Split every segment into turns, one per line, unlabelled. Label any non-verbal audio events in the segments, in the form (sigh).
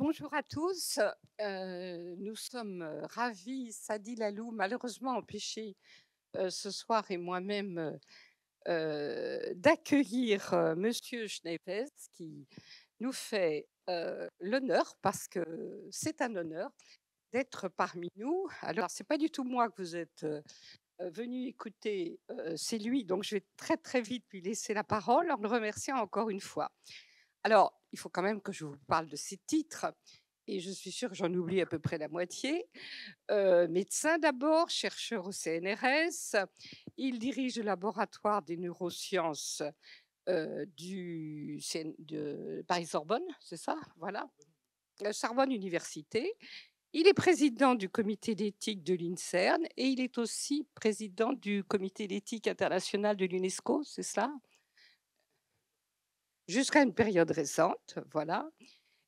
Bonjour à tous. Euh, nous sommes euh, ravis, Sadi Lalou, malheureusement empêché euh, ce soir et moi-même d'accueillir Monsieur Schneepes qui nous fait l'honneur, parce que c'est un honneur, d'être parmi nous. Alors, c'est pas du tout moi que vous êtes venu écouter, c'est lui, donc je vais très très vite lui laisser la parole en le remerciant encore une fois. Alors, il faut quand même que je vous parle de ces titres, et je suis sûre que j'en oublie à peu près la moitié. Euh, médecin d'abord, chercheur au CNRS, il dirige le laboratoire des neurosciences euh, du de Paris-Sorbonne, c'est ça? Voilà. Euh, Sorbonne Université. Il est président du comité d'éthique de l'INSERN et il est aussi président du comité d'éthique international de l'UNESCO, c'est ça? Jusqu'à une période récente, voilà.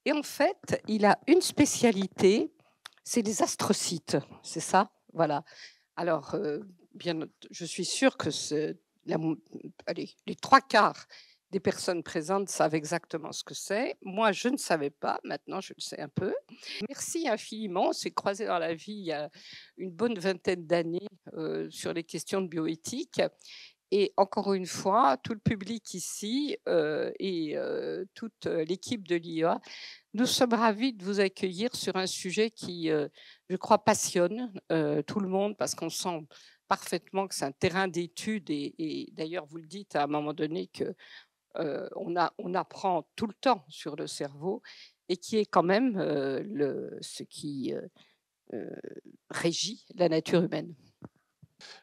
Et en fait, il a une spécialité, c'est les astrocytes, c'est ça Voilà. Alors, euh, bien, je suis sûre que les trois quarts des personnes présentes savent exactement ce que c'est. Moi, je ne savais pas, maintenant je le sais un peu. Merci infiniment, on s'est croisés dans la vie il y a une bonne vingtaine d'années euh, sur les questions de bioéthique. Et encore une fois, tout le public ici euh, et euh, toute euh, l'équipe de l'IA, nous sommes ravis de vous accueillir sur un sujet qui, je crois, passionne tout le monde parce qu'on sent parfaitement que c'est un terrain d'étude et, d'ailleurs, vous le dites à un moment donné euh, on, apprend tout le temps sur le cerveau et qui est quand même le, ce qui régit la nature humaine.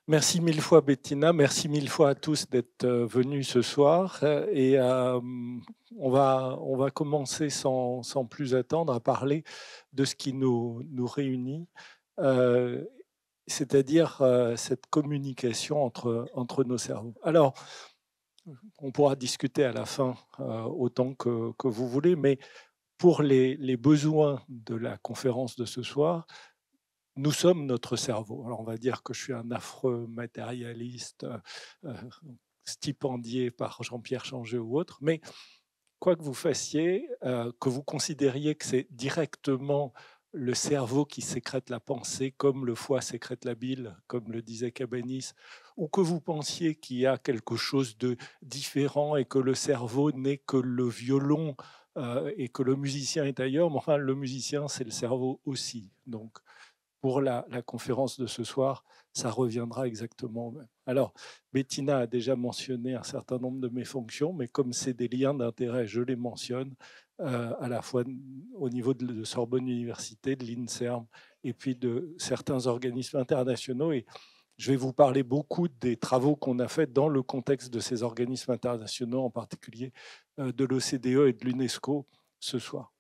Merci mille fois Bettina, merci mille fois à tous d'être euh, venus ce soir euh, et euh, on, va, on va commencer sans, sans plus attendre à parler de ce qui nous, nous réunit, c'est-à-dire cette communication entre, entre nos cerveaux. Alors, on pourra discuter à la fin autant que, que vous voulez, mais pour les, les besoins de la conférence de ce soir, nous sommes notre cerveau. Alors on va dire que je suis un affreux matérialiste, euh, euh, stipendié par Jean-Pierre Changeux ou autre, mais quoi que vous fassiez, euh, que vous considériez que c'est directement le cerveau qui sécrète la pensée, comme le foie sécrète la bile, comme le disait Cabanis, ou que vous pensiez qu'il y a quelque chose de différent et que le cerveau n'est que le violon et que le musicien est ailleurs, mais enfin le musicien c'est le cerveau aussi. Donc pour la, conférence de ce soir, ça reviendra exactement au même. Alors, Bettina a déjà mentionné un certain nombre de mes fonctions, mais comme c'est des liens d'intérêt, je les mentionne euh, à la fois au niveau de, de Sorbonne Université, de l'INSERM et puis de certains organismes internationaux. Et je vais vous parler beaucoup des travaux qu'on a faits dans le contexte de ces organismes internationaux, en particulier euh, de l'OCDE et de l'UNESCO ce soir.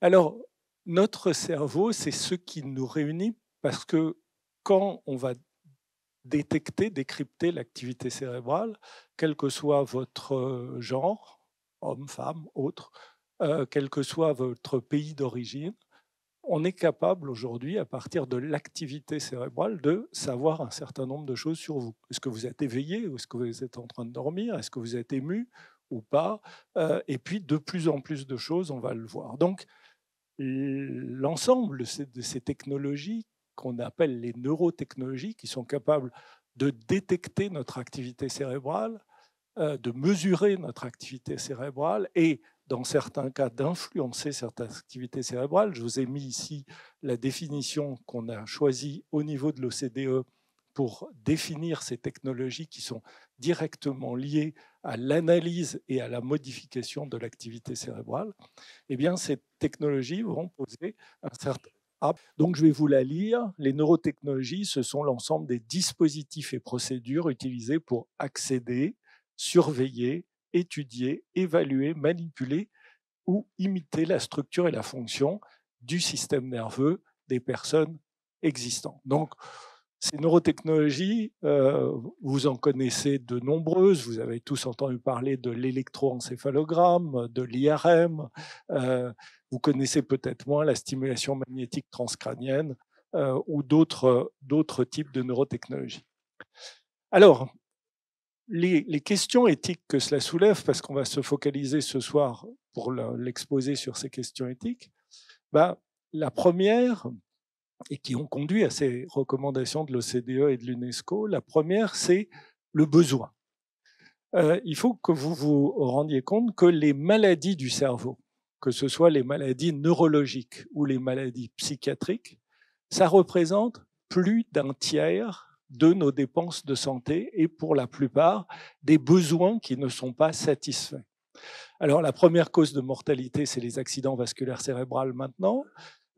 Alors, notre cerveau, c'est ce qui nous réunit parce que quand on va détecter, décrypter l'activité cérébrale, quel que soit votre genre, homme, femme, autre, euh, quel que soit votre pays d'origine, on est capable aujourd'hui, à partir de l'activité cérébrale, de savoir un certain nombre de choses sur vous. Est-ce que vous êtes éveillé ou est-ce que vous êtes en train de dormir? Est-ce que vous êtes ému ou pas? Euh, Et puis, de plus en plus de choses, on va le voir. Donc, l'ensemble de ces technologies qu'on appelle les neurotechnologies, qui sont capables de détecter notre activité cérébrale, euh, de mesurer notre activité cérébrale et, dans certains cas, d'influencer certaines activités cérébrales. Je vous ai mis ici la définition qu'on a choisie au niveau de l'OCDE pour définir ces technologies qui sont directement liées à l'analyse et à la modification de l'activité cérébrale, eh bien, ces technologies vont poser un certain... Donc, je vais vous la lire. Les neurotechnologies, ce sont l'ensemble des dispositifs et procédures utilisés pour accéder, surveiller, étudier, évaluer, manipuler ou imiter la structure et la fonction du système nerveux des personnes existantes. Donc, ces neurotechnologies, euh, vous en connaissez de nombreuses. Vous avez tous entendu parler de l'électroencéphalogramme, de l'IRM. Euh, vous connaissez peut-être moins la stimulation magnétique transcrânienne euh, ou d'autres types de neurotechnologies. Alors, les, questions éthiques que cela soulève, parce qu'on va se focaliser ce soir pour l'exposer sur ces questions éthiques. Ben, la première, et qui ont conduit à ces recommandations de l'OCDE et de l'UNESCO, la première, c'est le besoin. Euh, il faut que vous vous rendiez compte que les maladies du cerveau, que ce soit les maladies neurologiques ou les maladies psychiatriques, ça représente plus d'un tiers de nos dépenses de santé et pour la plupart des besoins qui ne sont pas satisfaits. Alors la première cause de mortalité, c'est les accidents vasculaires cérébrales maintenant.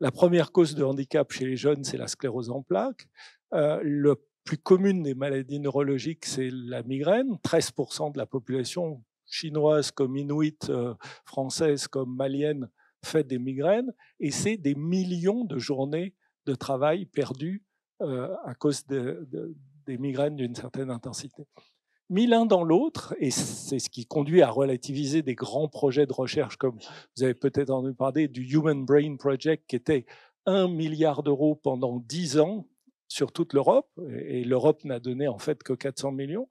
La première cause de handicap chez les jeunes, c'est la sclérose en plaques. Euh, le plus commune des maladies neurologiques, c'est la migraine. 13% de la population chinoise comme inuit, euh, française comme malienne fait des migraines. Et c'est des millions de journées de travail perdues euh, à cause des migraines d'une certaine intensité. Mis l'un dans l'autre, et c'est ce qui conduit à relativiser des grands projets de recherche, comme vous avez peut-être entendu parler du Human Brain Project, qui était un milliard d'euros pendant dix ans sur toute l'Europe, et l'Europe n'a donné en fait que 400 millions,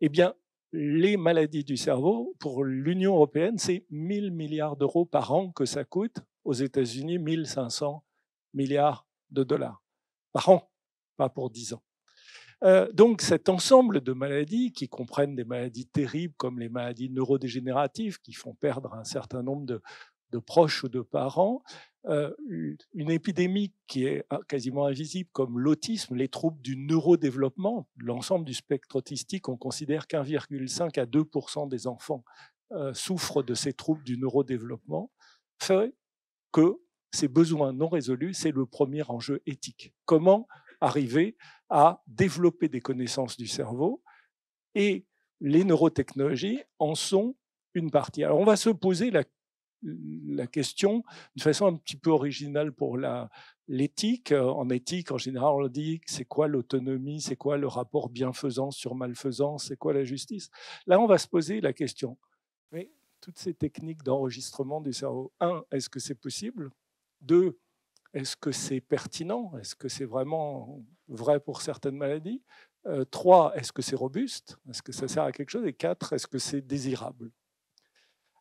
eh bien, les maladies du cerveau, pour l'Union européenne, c'est 1000 milliards d'euros par an que ça coûte. Aux États-Unis, 1500 milliards de dollars par an, pas pour 10 ans. Euh, donc cet ensemble de maladies qui comprennent des maladies terribles comme les maladies neurodégénératives qui font perdre un certain nombre de, proches ou de parents, euh, une épidémie qui est ah, quasiment invisible comme l'autisme, les troubles du neurodéveloppement, l'ensemble du spectre autistique, on considère qu'1,5 à 2% des enfants euh, souffrent de ces troubles du neurodéveloppement, fait que ces besoins non résolus, c'est le premier enjeu éthique. Comment arriver à développer des connaissances du cerveau et les neurotechnologies en sont une partie. Alors on va se poser la question d'une façon un petit peu originale pour l'éthique. En éthique, en général, on dit c'est quoi l'autonomie, c'est quoi le rapport bienfaisance sur malfaisance, c'est quoi la justice? Là, on va se poser la question. Mais toutes ces techniques d'enregistrement du cerveau, un, est-ce que c'est possible? Deux, est-ce que c'est pertinent? Est-ce que c'est vraiment vrai pour certaines maladies? Euh, Trois, est-ce que c'est robuste? Est-ce que ça sert à quelque chose? Et quatre, est-ce que c'est désirable?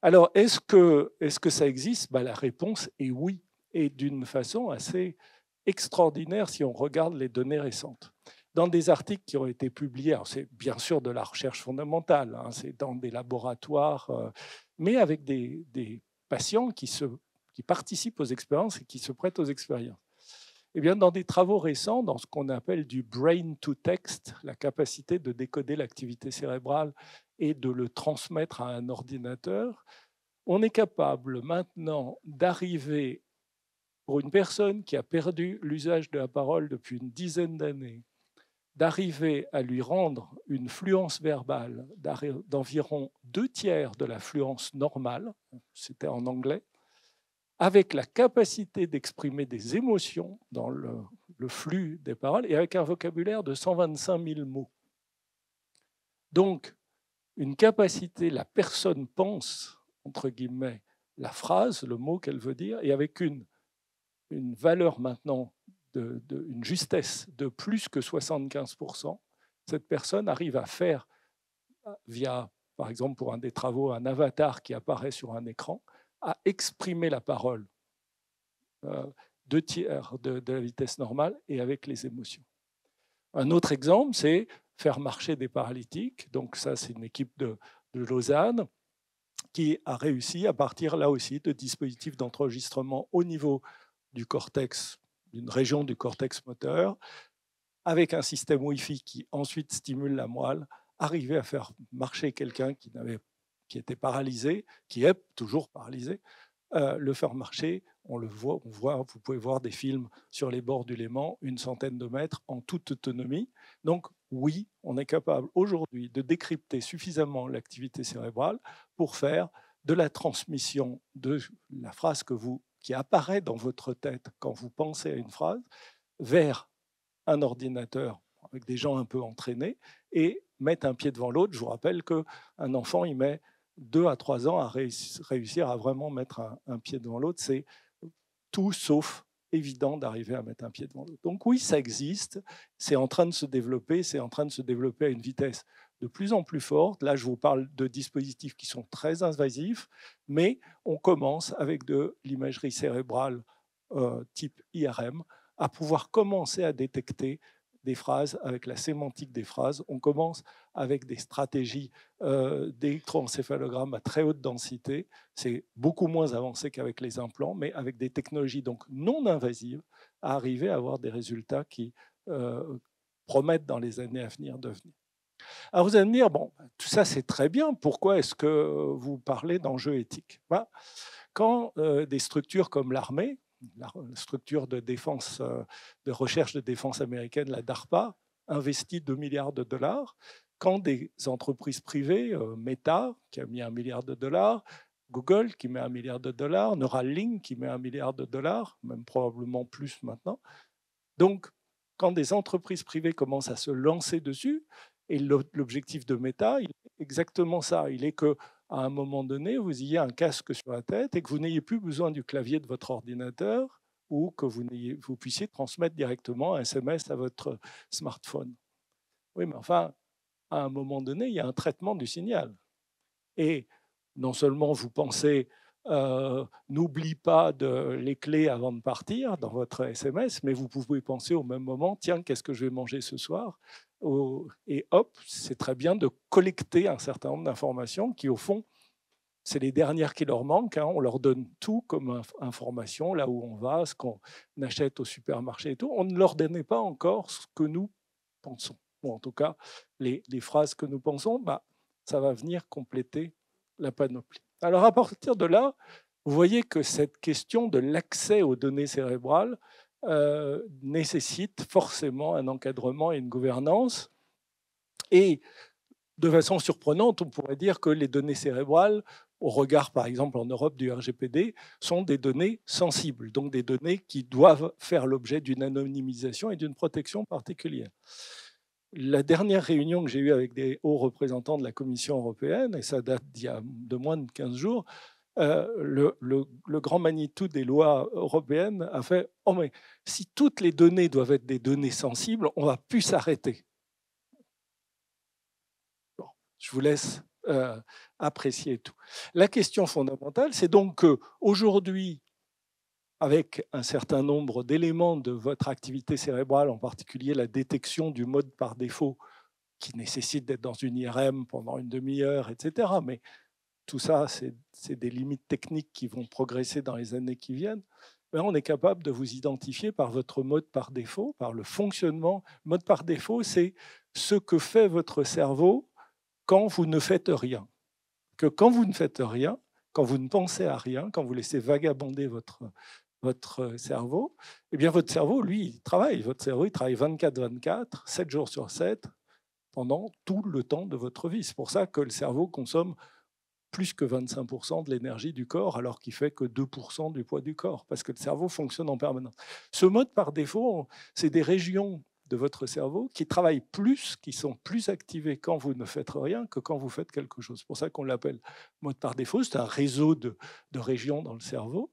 Alors, est-ce que, est que, ça existe? Ben, La réponse est oui, et d'une façon assez extraordinaire si on regarde les données récentes. Dans des articles qui ont été publiés, c'est bien sûr de la recherche fondamentale, hein, c'est dans des laboratoires, euh, mais avec des, patients qui, se, qui participent aux expériences et qui se prêtent aux expériences. Eh bien, dans des travaux récents, dans ce qu'on appelle du brain to text, la capacité de décoder l'activité cérébrale et de le transmettre à un ordinateur, on est capable maintenant d'arriver pour une personne qui a perdu l'usage de la parole depuis une dizaine d'années, d'arriver à lui rendre une fluence verbale d'environ deux tiers de la fluence normale, c'était en anglais, avec la capacité d'exprimer des émotions dans le, flux des paroles et avec un vocabulaire de 125 000 mots. Donc, une capacité, la personne pense, entre guillemets, la phrase, le mot qu'elle veut dire, et avec une, une valeur maintenant, de, une justesse de plus que 75%, cette personne arrive à faire, via, par exemple, pour un des travaux, un avatar qui apparaît sur un écran, à exprimer la parole euh, deux tiers de, de la vitesse normale et avec les émotions. Un autre exemple, c'est faire marcher des paralytiques. Donc ça, c'est une équipe de, Lausanne qui a réussi à partir là aussi de dispositifs d'enregistrement au niveau du cortex, d'une région du cortex moteur, avec un système Wi-Fi qui ensuite stimule la moelle, arriver à faire marcher quelqu'un qui, qui était paralysé, qui est toujours paralysé, euh, le faire marcher, on le voit, voit, vous pouvez voir des films sur les bords du Léman, une centaine de mètres en toute autonomie. Donc oui, on est capable aujourd'hui de décrypter suffisamment l'activité cérébrale pour faire de la transmission de la phrase que vous, qui apparaît dans votre tête quand vous pensez à une phrase vers un ordinateur avec des gens un peu entraînés et mettre un pied devant l'autre. Je vous rappelle qu'un enfant, il met deux à trois ans à réussir à vraiment mettre un, pied devant l'autre. C'est tout sauf évident d'arriver à mettre un pied devant l'autre. Donc oui, ça existe, c'est en train de se développer, c'est en train de se développer à une vitesse de plus en plus fortes. Là, je vous parle de dispositifs qui sont très invasifs, mais on commence avec de l'imagerie cérébrale euh, type IRM à pouvoir commencer à détecter des phrases avec la sémantique des phrases. On commence avec des stratégies euh, d'électroencéphalogramme à très haute densité. C'est beaucoup moins avancé qu'avec les implants, mais avec des technologies donc non invasives, à arriver à avoir des résultats qui euh, promettent dans les années à venir de venir. Alors vous allez me dire, bon, tout ça c'est très bien, pourquoi est-ce que vous parlez d'enjeux éthiques? Bah, Quand euh, des structures comme l'armée, la structure de défense, euh, de recherche de défense américaine, la DARPA, investit 2 milliards de dollars, quand des entreprises privées, euh, Meta, qui a mis un milliard de dollars, Google, qui met un milliard de dollars, Neuralink, qui met un milliard de dollars, même probablement plus maintenant. Donc, quand des entreprises privées commencent à se lancer dessus, et l'objectif de Meta, il est exactement ça. Il est que à un moment donné, vous ayez un casque sur la tête et que vous n'ayez plus besoin du clavier de votre ordinateur ou que vous, puissiez transmettre directement un SMS à votre smartphone. Oui, mais enfin, à un moment donné, il y a un traitement du signal. Et non seulement vous pensez euh, n'oublie pas de, les clés avant de partir dans votre SMS, mais vous pouvez penser au même moment, tiens, qu'est-ce que je vais manger ce soir? Et hop, c'est très bien de collecter un certain nombre d'informations qui, au fond, c'est les dernières qui leur manquent. Hein. On leur donne tout comme information, là où on va, ce qu'on achète au supermarché et tout. On ne leur donnait pas encore ce que nous pensons. Ou en tout cas, les, les phrases que nous pensons, bah, ça va venir compléter la panoplie. Alors à partir de là, vous voyez que cette question de l'accès aux données cérébrales euh, nécessite forcément un encadrement et une gouvernance. Et de façon surprenante, on pourrait dire que les données cérébrales, au regard par exemple en Europe du RGPD, sont des données sensibles, donc des données qui doivent faire l'objet d'une anonymisation et d'une protection particulière la dernière réunion que j'ai eue avec des hauts représentants de la Commission européenne, et ça date d'il y a de moins de 15 jours, euh, le, grand Manitou des lois européennes a fait Oh, mais si toutes les données doivent être des données sensibles, on va plus s'arrêter. je vous laisse euh, apprécier tout. La question fondamentale, c'est donc qu'aujourd'hui, avec un certain nombre d'éléments de votre activité cérébrale, en particulier la détection du mode par défaut, qui nécessite d'être dans une IRM pendant une demi-heure, etc. Mais tout ça, c'est des limites techniques qui vont progresser dans les années qui viennent. Mais on est capable de vous identifier par votre mode par défaut, par le fonctionnement. Mode par défaut, c'est ce que fait votre cerveau quand vous ne faites rien. Que quand vous ne faites rien, quand vous ne pensez à rien, quand vous laissez vagabonder votre, votre cerveau, eh bien votre cerveau, lui, il travaille. Votre cerveau, il travaille 24-24, 7 jours sur 7, pendant tout le temps de votre vie. C'est pour ça que le cerveau consomme plus que 25% de l'énergie du corps, alors qu'il fait que 2% du poids du corps, parce que le cerveau fonctionne en permanence. Ce mode, par défaut, c'est des régions de votre cerveau qui travaillent plus, qui sont plus activées quand vous ne faites rien que quand vous faites quelque chose. C'est pour ça qu'on l'appelle mode par défaut. C'est un réseau de, de régions dans le cerveau.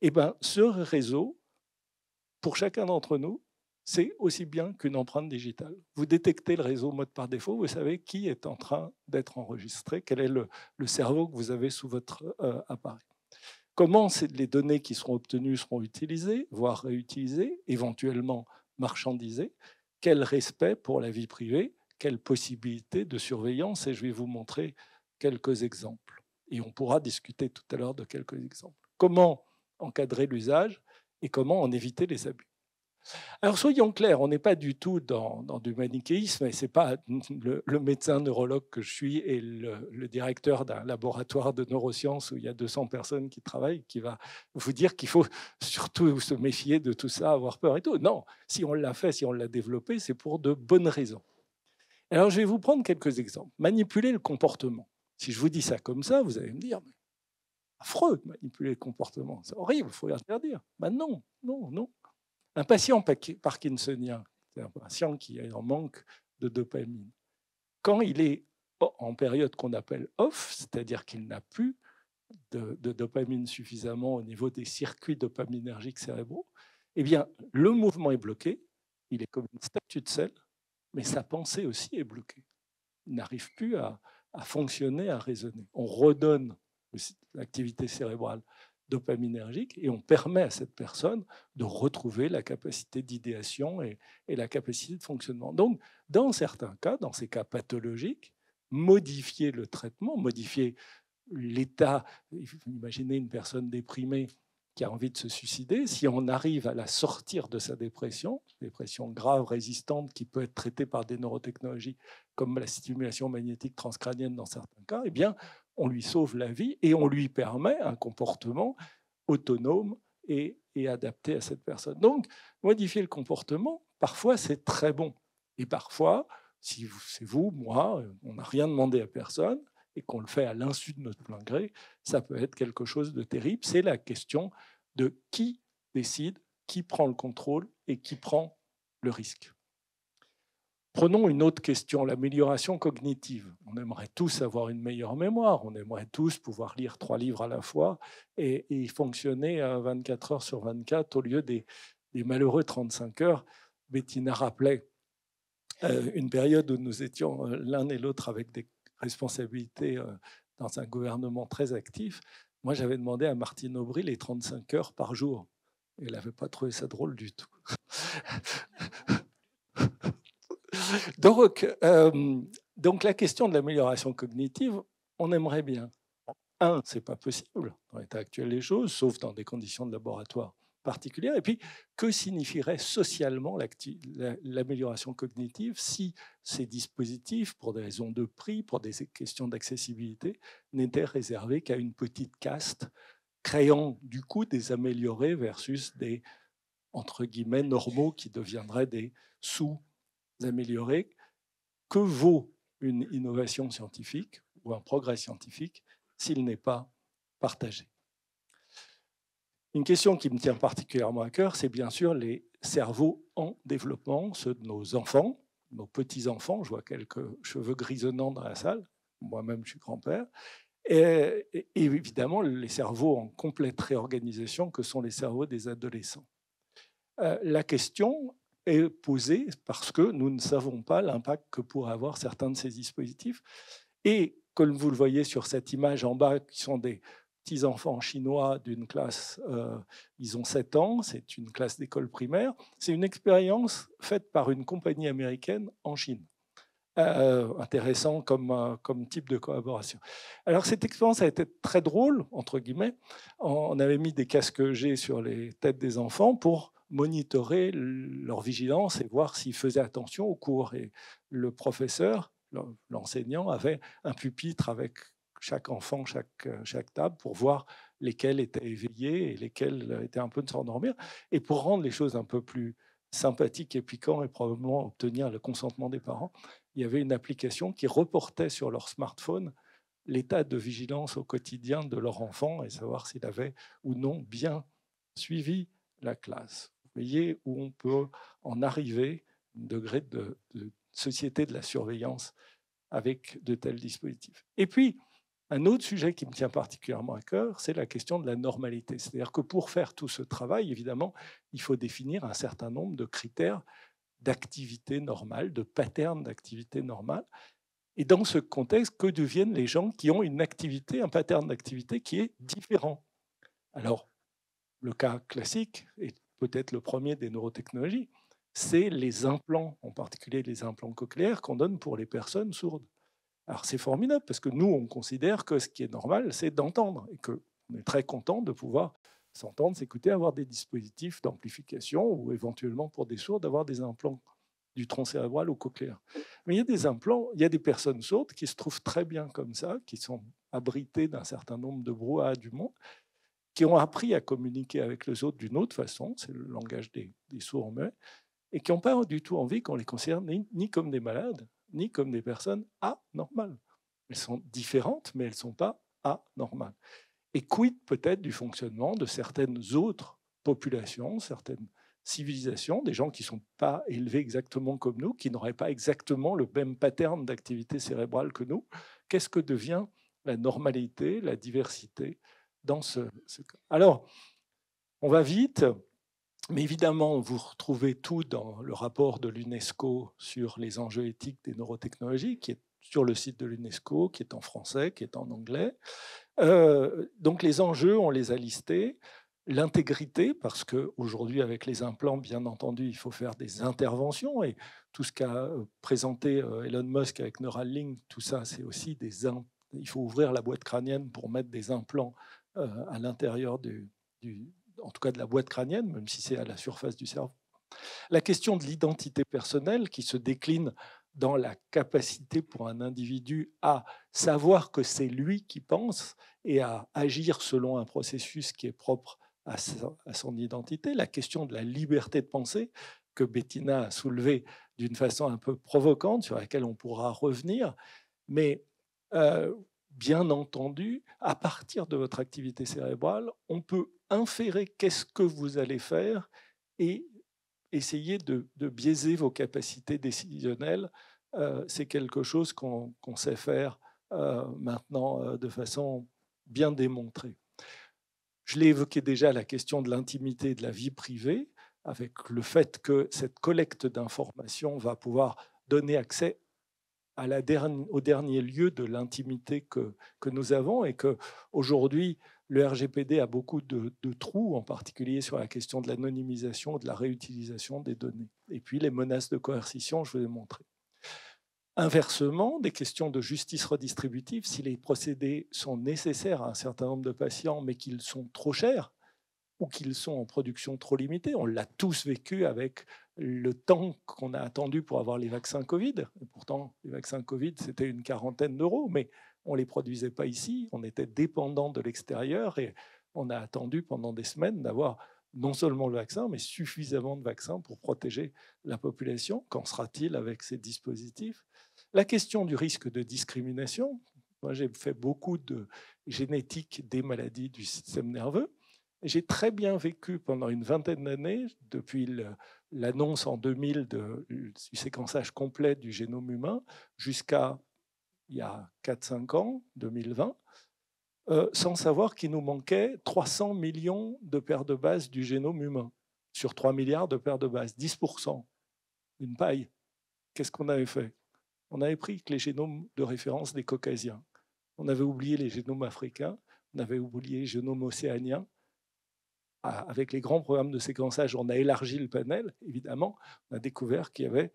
Eh ben, ce réseau, pour chacun d'entre nous, c'est aussi bien qu'une empreinte digitale. Vous détectez le réseau mode par défaut, vous savez qui est en train d'être enregistré, quel est le, cerveau que vous avez sous votre euh, appareil. Comment les données qui seront obtenues seront utilisées, voire réutilisées, éventuellement marchandisées, quel respect pour la vie privée, quelles possibilités de surveillance, et je vais vous montrer quelques exemples. Et on pourra discuter tout à l'heure de quelques exemples. Comment encadrer l'usage et comment en éviter les abus? Alors soyons clairs, on n'est pas du tout dans, du manichéisme, et c'est pas (laughs) le, médecin neurologue que je suis et le, directeur d'un laboratoire de neurosciences où il y a 200 personnes qui travaillent qui va vous dire qu'il faut (laughs) surtout se méfier de tout ça, avoir peur et tout. Non, si on l'a fait, si on l'a développé, c'est pour de bonnes raisons. Alors je vais vous prendre quelques exemples. Manipuler le comportement. Si je vous dis ça comme ça, vous allez me dire, affreux de manipuler le comportement. C'est horrible, il faut interdire. Ben non, non, non. Un patient parkinsonien, c'est un patient qui est en manque de dopamine, quand il est en période qu'on appelle off, c'est-à-dire qu'il n'a plus de, dopamine suffisamment au niveau des circuits dopaminergiques cérébraux, eh bien, le mouvement est bloqué, il est comme une statue de sel, mais sa pensée aussi est bloquée. n'arrive plus à, fonctionner, à raisonner. On redonne l'activité cérébrale dopaminergique et on permet à cette personne de retrouver la capacité d'idéation et, la capacité de fonctionnement. Donc, dans certains cas, dans ces cas pathologiques, modifier le traitement, modifier l'état, imaginez une personne déprimée qui a envie de se suicider, si on arrive à la sortir de sa dépression, dépression grave, résistante, qui peut être traitée par des neurotechnologies comme la stimulation magnétique transcrânienne dans certains cas, eh bien, on lui sauve la vie et on lui permet un comportement autonome et, adapté à cette personne. Donc, modifier le comportement, parfois, c'est très bon. Et parfois, si c'est vous, moi, on n'a rien demandé à personne et qu'on le fait à l'insu de notre plein gré, ça peut être quelque chose de terrible. C'est la question de qui décide, qui prend le contrôle et qui prend le risque. Prenons une autre question, l'amélioration cognitive. On aimerait tous avoir une meilleure mémoire, on aimerait tous pouvoir lire trois livres à la fois et, y fonctionner à 24 heures sur 24 au lieu des, malheureux 35 heures. Bettina rappelait euh, une période où nous étions euh, l'un et l'autre avec des responsabilités euh, dans un gouvernement très actif. Moi, j'avais demandé à Martine Aubry les 35 heures par jour. Et elle n'avait pas trouvé ça drôle du tout. Donc, euh, donc, la question de l'amélioration cognitive, on aimerait bien. Un, c'est pas possible dans l'état actuel des choses, sauf dans des conditions de laboratoire particulières. Et puis, que signifierait socialement l'amélioration cognitive si ces dispositifs, pour des raisons de prix, pour des questions d'accessibilité, n'étaient réservés qu'à une petite caste, créant du coup des améliorés versus des entre guillemets normaux qui deviendraient des sous améliorer. Que vaut une innovation scientifique ou un progrès scientifique s'il n'est pas partagé Une question qui me tient particulièrement à cœur, c'est bien sûr les cerveaux en développement, ceux de nos enfants, nos petits-enfants. Je vois quelques cheveux grisonnants dans la salle. Moi-même, je suis grand-père. Et, évidemment, les cerveaux en complète réorganisation, que sont les cerveaux des adolescents. Euh, la question, est posée parce que nous ne savons pas l'impact que pourraient avoir certains de ces dispositifs. Et comme vous le voyez sur cette image en bas, qui sont des petits-enfants chinois d'une classe, euh, ils ont 7 ans, c'est une classe d'école primaire, c'est une expérience faite par une compagnie américaine en Chine. Euh, intéressant comme, euh, comme type de collaboration. Alors cette expérience a été très drôle, entre guillemets. On avait mis des casques G sur les têtes des enfants pour monitorer leur vigilance et voir s'ils faisaient attention au cours. Et le professeur, l'enseignant, avait un pupitre avec chaque enfant, chaque, chaque table, pour voir lesquels étaient éveillés et lesquels étaient un peu de s'endormir. Et pour rendre les choses un peu plus sympathiques et piquantes et probablement obtenir le consentement des parents, il y avait une application qui reportait sur leur smartphone l'état de vigilance au quotidien de leur enfant et savoir s'il avait ou non bien suivi la classe voyez où on peut en arriver, un degré de, société de la surveillance avec de tels dispositifs. Et puis, un autre sujet qui me tient particulièrement à cœur, c'est la question de la normalité. C'est-à-dire que pour faire tout ce travail, évidemment, il faut définir un certain nombre de critères d'activité normale, de patterns d'activité normale. Et dans ce contexte, que deviennent les gens qui ont une activité, un pattern d'activité qui est différent? Alors, le cas classique est peut-être le premier des neurotechnologies, c'est les implants, en particulier les implants cochléaires qu'on donne pour les personnes sourdes. Alors c'est formidable parce que nous, on considère que ce qui est normal, c'est d'entendre et qu'on est très content de pouvoir s'entendre, s'écouter, avoir des dispositifs d'amplification ou éventuellement pour des sourds d'avoir des implants du tronc cérébral ou cochléaire. Mais il y a des implants, il y a des personnes sourdes qui se trouvent très bien comme ça, qui sont abritées d'un certain nombre de brouhahas du monde qui ont appris à communiquer avec les autres d'une autre façon, c'est le langage des, sourds muets, et qui n'ont pas du tout envie qu'on les considère ni, comme des malades, ni comme des personnes anormales. Elles sont différentes, mais elles ne sont pas anormales. Et quid peut-être du fonctionnement de certaines autres populations, certaines civilisations, des gens qui ne sont pas élevés exactement comme nous, qui n'auraient pas exactement le même pattern d'activité cérébrale que nous? Qu'est-ce que devient la normalité, la diversité dans ce, cas? Alors, on va vite, mais évidemment, vous retrouvez tout dans le rapport de l'UNESCO sur les enjeux éthiques des neurotechnologies, qui est sur le site de l'UNESCO, qui est en français, qui est en anglais. Euh, donc les enjeux, on les a listés. L'intégrité, parce qu'aujourd'hui, avec les implants, bien entendu, il faut faire des interventions. Et tout ce qu'a euh, présenté euh, Elon Musk avec Neuralink, tout ça, c'est aussi des... Il faut ouvrir la boîte crânienne pour mettre des implants à l'intérieur du, en tout cas de la boîte crânienne, même si c'est à la surface du cerveau. La question de l'identité personnelle qui se décline dans la capacité pour un individu à savoir que c'est lui qui pense et à agir selon un processus qui est propre à son identité, la question de la liberté de penser que Bettina a soulevée d'une façon un peu provocante, sur laquelle on pourra revenir, mais euh, bien entendu, à partir de votre activité cérébrale, on peut inférer qu'est-ce que vous allez faire et essayer de, biaiser vos capacités décisionnelles. Euh, c'est quelque chose qu'on sait faire euh, maintenant euh, de façon bien démontrée. Je l'ai évoqué déjà, la question de l'intimité de la vie privée, avec le fait que cette collecte d'informations va pouvoir donner accès au dernier lieu de l'intimité que, que, nous avons et que aujourd'hui le RGPD a beaucoup de, trous, en particulier sur la question de l'anonymisation, de la réutilisation des données. Et puis les menaces de coercition, je vous ai montré. Inversement, des questions de justice redistributive, si les procédés sont nécessaires à un certain nombre de patients, mais qu'ils sont trop chers, ou qu'ils sont en production trop limitée. On l'a tous vécu avec le temps qu'on a attendu pour avoir les vaccins Covid. Pourtant, les vaccins Covid, c'était une quarantaine d'euros, mais on ne les produisait pas ici. On était dépendant de l'extérieur et on a attendu pendant des semaines d'avoir non seulement le vaccin, mais suffisamment de vaccins pour protéger la population. Qu'en sera-t-il avec ces dispositifs? La question du risque de discrimination. Moi, j'ai fait beaucoup de génétique des maladies du système nerveux. J'ai très bien vécu pendant une vingtaine d'années, depuis l'annonce en 2000 du séquençage complet du génome humain jusqu'à il y a 4-5 ans, 2020, euh, sans savoir qu'il nous manquait 300 millions de paires de bases du génome humain. Sur 3 milliards de paires de bases, 10%, une paille. Qu'est-ce qu'on avait fait? On avait pris les génomes de référence des Caucasiens. On avait oublié les génomes africains, on avait oublié les génomes océaniens, avec les grands programmes de séquençage, on a élargi le panel, évidemment, on a découvert qu'il y avait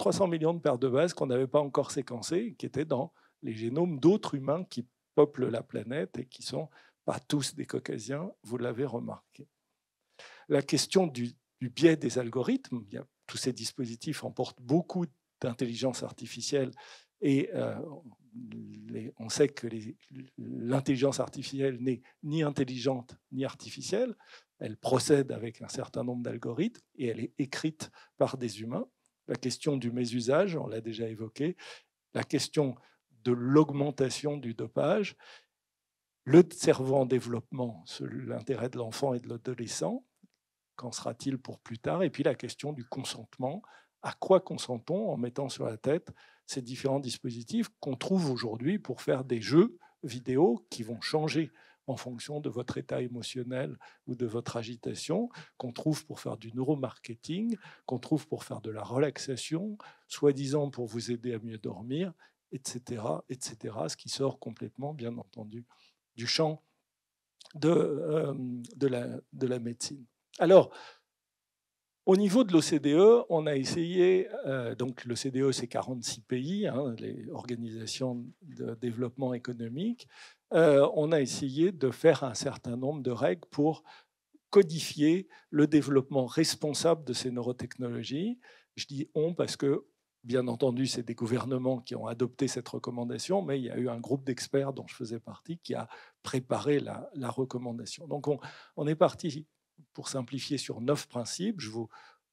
300 millions de paires de bases qu'on n'avait pas encore séquencées, qui étaient dans les génomes d'autres humains qui peuplent la planète et qui sont pas tous des caucasiens, vous l'avez remarqué. La question du, biais des algorithmes, tous ces dispositifs emportent beaucoup d'intelligence artificielle et euh, on sait que l'intelligence artificielle n'est ni intelligente ni artificielle. Elle procède avec un certain nombre d'algorithmes et elle est écrite par des humains. La question du mésusage, on l'a déjà évoqué. La question de l'augmentation du dopage. Le cerveau en développement, l'intérêt de l'enfant et de l'adolescent. Qu'en sera-t-il pour plus tard Et puis la question du consentement. À quoi consentons en mettant sur la tête ces différents dispositifs qu'on trouve aujourd'hui pour faire des jeux vidéo qui vont changer en fonction de votre état émotionnel ou de votre agitation, qu'on trouve pour faire du neuromarketing, qu'on trouve pour faire de la relaxation, soi-disant pour vous aider à mieux dormir, etc., etc., ce qui sort complètement, bien entendu, du champ de, euh, la, de la médecine. Alors, au niveau de l'OCDE, on a essayé, euh, donc l'OCDE c'est 46 pays, hein, les organisations de développement économique, euh, on a essayé de faire un certain nombre de règles pour codifier le développement responsable de ces neurotechnologies. Je dis on parce que, bien entendu, c'est des gouvernements qui ont adopté cette recommandation, mais il y a eu un groupe d'experts dont je faisais partie qui a préparé la, recommandation. Donc on, on est parti pour simplifier, sur neuf principes. Je vous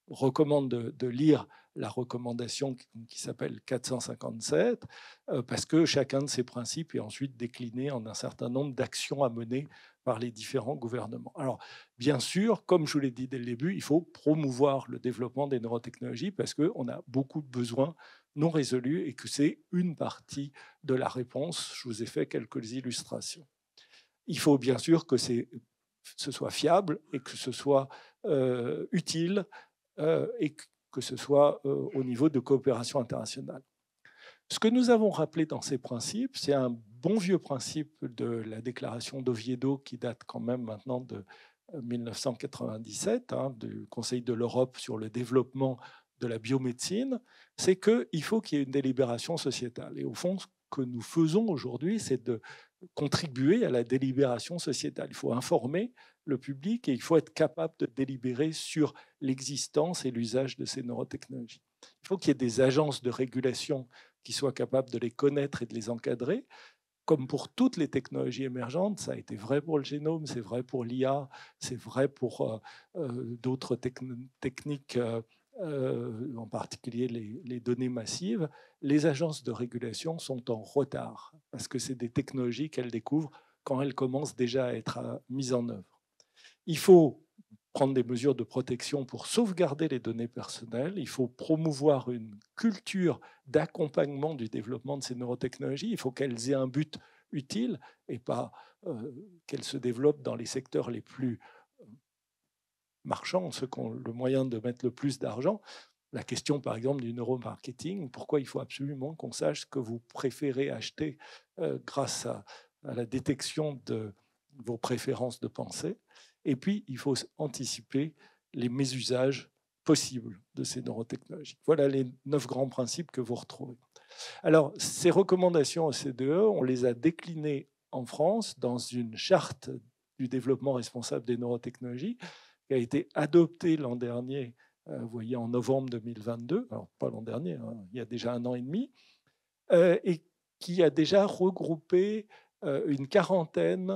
recommande de, lire la recommandation qui, s'appelle 457, euh, parce que chacun de ces principes est ensuite décliné en un certain nombre d'actions à mener par les différents gouvernements. Alors, bien sûr, comme je vous l'ai dit dès le début, il faut promouvoir le développement des neurotechnologies parce qu'on a beaucoup de besoins non résolus et que c'est une partie de la réponse. Je vous ai fait quelques illustrations. Il faut bien sûr que ces ce soit fiable et que ce soit euh, utile euh, et que ce soit euh, au niveau de coopération internationale. Ce que nous avons rappelé dans ces principes, c'est un bon vieux principe de la déclaration d'Oviedo qui date quand même maintenant de 1997, hein, du Conseil de l'Europe sur le développement de la biomédecine, c'est qu'il faut qu'il y ait une délibération sociétale. Et au fond, ce que nous faisons aujourd'hui, c'est de contribuer à la délibération sociétale. Il faut informer le public et il faut être capable de délibérer sur l'existence et l'usage de ces neurotechnologies. Il faut qu'il y ait des agences de régulation qui soient capables de les connaître et de les encadrer. Comme pour toutes les technologies émergentes, ça a été vrai pour le génome, c'est vrai pour l'IA, c'est vrai pour euh, euh, d'autres techniques euh, euh, en particulier les, données massives, les agences de régulation sont en retard parce que c'est des technologies qu'elles découvrent quand elles commencent déjà à être euh, mises en œuvre. Il faut prendre des mesures de protection pour sauvegarder les données personnelles. Il faut promouvoir une culture d'accompagnement du développement de ces neurotechnologies. Il faut qu'elles aient un but utile et pas euh, qu'elles se développent dans les secteurs les plus marchands, ceux qui ont le moyen de mettre le plus d'argent. La question, par exemple, du neuromarketing, pourquoi il faut absolument qu'on sache ce que vous préférez acheter euh, grâce à, la détection de vos préférences de pensée. Et puis, il faut anticiper les mésusages possibles de ces neurotechnologies. Voilà les neuf grands principes que vous retrouvez. Alors, ces recommandations CDE, on les a déclinées en France dans une charte du développement responsable des neurotechnologies qui a été adopté l'an dernier, euh, vous voyez, en novembre 2022, alors pas l'an dernier, hein, il y a déjà un an et demi, euh, et qui a déjà regroupé euh, une quarantaine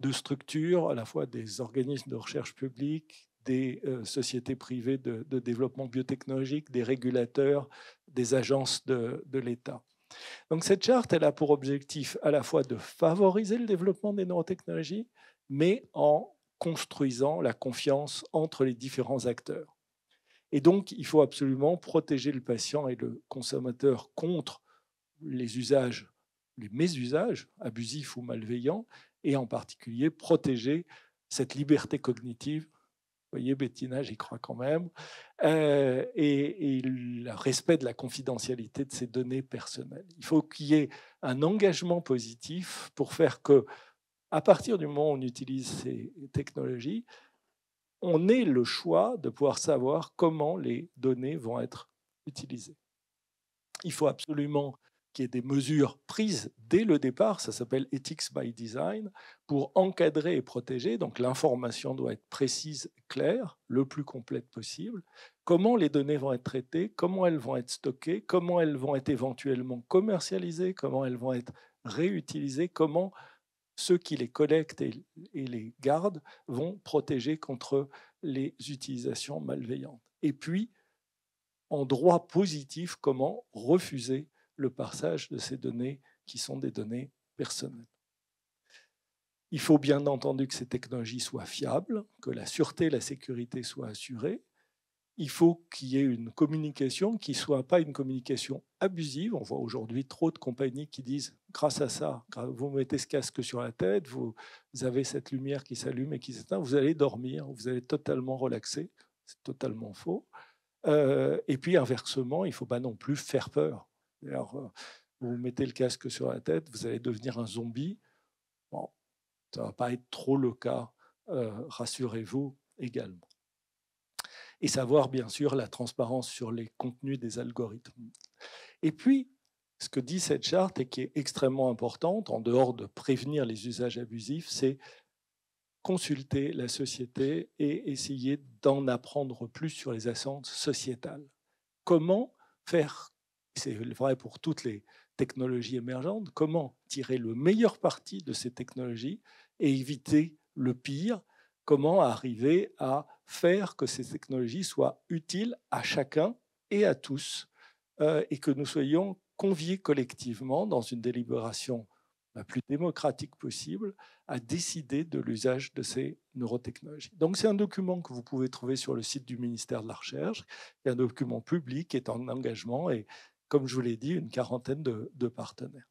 de structures, à la fois des organismes de recherche publique, des sociétés privées de, développement biotechnologique, des régulateurs, des agences de, de l'État. Donc cette charte, elle a pour objectif à la fois de favoriser le développement des neurotechnologies, mais en construisant la confiance entre les différents acteurs. Et donc, il faut absolument protéger le patient et le consommateur contre les usages, les mésusages abusifs ou malveillants, et en particulier protéger cette liberté cognitive. Vous voyez, Bettina, j'y crois quand même, euh, et, et, le respect de la confidentialité de ces données personnelles. Il faut qu'il y ait un engagement positif pour faire que à partir du moment où on utilise ces technologies, on ait le choix de pouvoir savoir comment les données vont être utilisées. Il faut absolument qu'il y ait des mesures prises dès le départ, ça s'appelle Ethics by Design, pour encadrer et protéger. Donc l'information doit être précise, claire, le plus complète possible. Comment les données vont être traitées, comment elles vont être stockées, comment elles vont être éventuellement commercialisées, comment elles vont être réutilisées, comment ceux qui les collectent et, les gardent vont protéger contre les utilisations malveillantes. Et puis, en droit positif, comment refuser le passage de ces données qui sont des données personnelles. Il faut bien entendu que ces technologies soient fiables, que la sûreté et la sécurité soient assurées, il faut qu'il y ait une communication qui soit pas une communication abusive. On voit aujourd'hui trop de compagnies qui disent, grâce à ça, vous mettez ce casque sur la tête, vous avez cette lumière qui s'allume et qui s'éteint, vous allez dormir, vous allez totalement relaxer. C'est totalement faux. Euh, et puis inversement, il ne faut pas non plus faire peur. Euh, vous mettez le casque sur la tête, vous allez devenir un zombie. Bon, ça ne va pas être trop le cas, euh, rassurez-vous également et savoir bien sûr la transparence sur les contenus des algorithmes. Et puis, ce que dit cette charte et qui est extrêmement importante, en dehors de prévenir les usages abusifs, c'est consulter la société et essayer d'en apprendre plus sur les attentes sociétales. Comment faire, c'est vrai pour toutes les technologies émergentes, comment tirer le meilleur parti de ces technologies et éviter le pire, comment arriver à faire que ces technologies soient utiles à chacun et à tous, euh, et que nous soyons conviés collectivement dans une délibération la plus démocratique possible à décider de l'usage de ces neurotechnologies. Donc c'est un document que vous pouvez trouver sur le site du ministère de la Recherche, c'est un document public qui est en engagement et, comme je vous l'ai dit, une quarantaine de, de partenaires.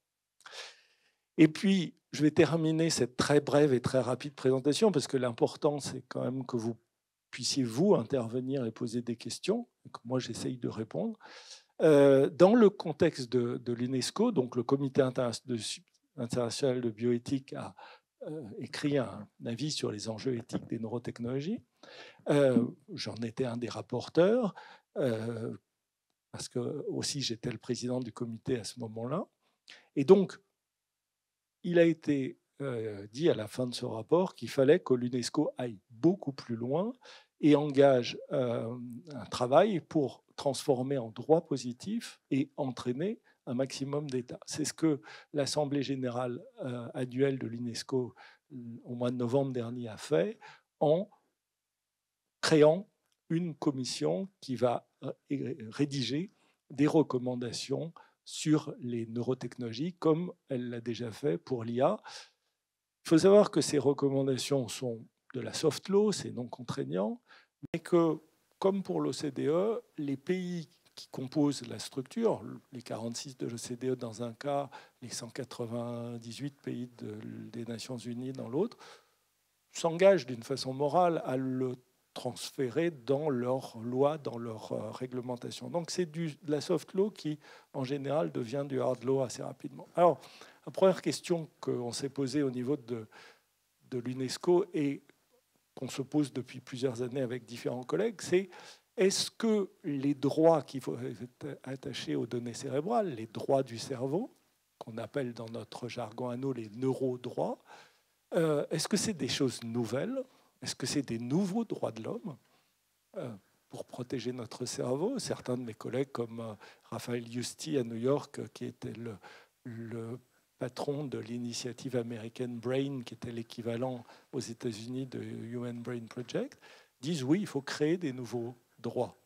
Et puis, je vais terminer cette très brève et très rapide présentation parce que l'important, c'est quand même que vous puissiez vous intervenir et poser des questions, que moi j'essaye de répondre. dans le contexte de, l'UNESCO, donc le Comité international de bioéthique a écrit un avis sur les enjeux éthiques des neurotechnologies. J'en étais un des rapporteurs, parce que aussi j'étais le président du comité à ce moment-là. Et donc, il a été dit à la fin de ce rapport qu'il fallait que l'UNESCO aille beaucoup plus loin et engage un travail pour transformer en droit positif et entraîner un maximum d'États. C'est ce que l'Assemblée générale annuelle de l'UNESCO au mois de novembre dernier a fait en créant une commission qui va rédiger des recommandations sur les neurotechnologies, comme elle l'a déjà fait pour l'IA. Il faut savoir que ces recommandations sont de la soft law, c'est non contraignant, mais que, comme pour l'OCDE, les pays qui composent la structure, les 46 de l'OCDE dans un cas, les 198 pays des Nations Unies dans l'autre, s'engagent d'une façon morale à le transférer dans leur loi, dans leur euh, réglementation. Donc c'est de la soft law qui, en général, devient du hard law assez rapidement. Alors, la première question qu'on s'est posée au niveau de, de l'UNESCO et qu'on se pose depuis plusieurs années avec différents collègues, c'est est-ce que les droits qui faut être attachés aux données cérébrales, les droits du cerveau, qu'on appelle dans notre jargon à nous les neurodroits, euh, est-ce que c'est des choses nouvelles Est-ce que c'est des nouveaux droits de l'homme euh, pour protéger notre cerveau? Certains de mes collègues, comme euh, Raphaël Justi à New York, qui était le, patron de l'initiative américaine BRAIN, qui était l'équivalent aux États-Unis de Human Brain Project, disent oui, il faut créer des nouveaux droits,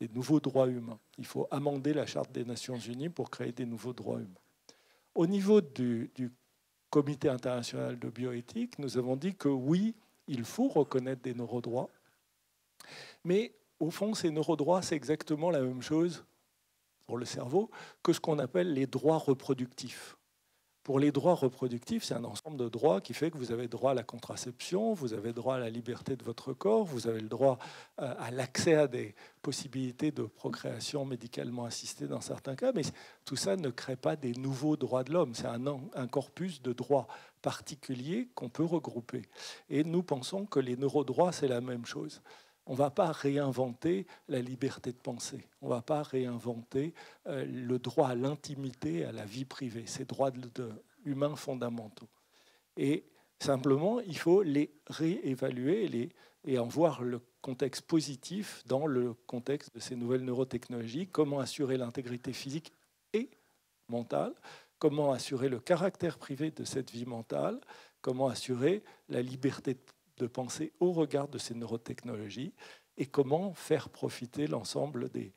des nouveaux droits humains. Il faut amender la Charte des Nations Unies pour créer des nouveaux droits humains. Au niveau du Comité international de bioéthique, nous avons dit que oui, il faut reconnaître des neurodroits, mais au fond, ces neurodroits, c'est exactement la même chose pour le cerveau que ce qu'on appelle les droits reproductifs. Pour les droits reproductifs, c'est un ensemble de droits qui fait que vous avez droit à la contraception, vous avez droit à la liberté de votre corps, vous avez le droit euh, à l'accès à des possibilités de procréation médicalement assistée dans certains cas, mais tout ça ne crée pas des nouveaux droits de l'homme, c'est un, un corpus de droits particuliers qu'on peut regrouper. Et nous pensons que les neurodroits, c'est la même chose on ne va pas réinventer la liberté de penser, on ne va pas réinventer euh, le droit à l'intimité, à la vie privée, ces droits humains fondamentaux. Et simplement, il faut les réévaluer et en voir le contexte positif dans le contexte de ces nouvelles neurotechnologies, comment assurer l'intégrité physique et mentale, comment assurer le caractère privé de cette vie mentale, comment assurer la liberté de de penser au regard de ces neurotechnologies et comment faire profiter l'ensemble des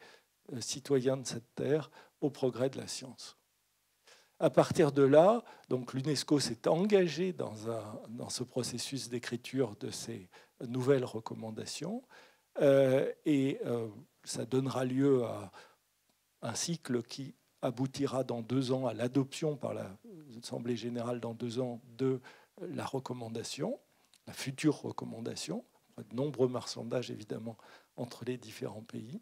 euh, citoyens de cette terre au progrès de la science. À partir de là, l'UNESCO s'est engagé dans, un, ce processus d'écriture de ces nouvelles recommandations euh, et euh, ça donnera lieu à un cycle qui aboutira dans deux ans à l'adoption par l'Assemblée générale dans deux ans de la recommandation la future recommandation, de nombreux marchandages évidemment entre les différents pays.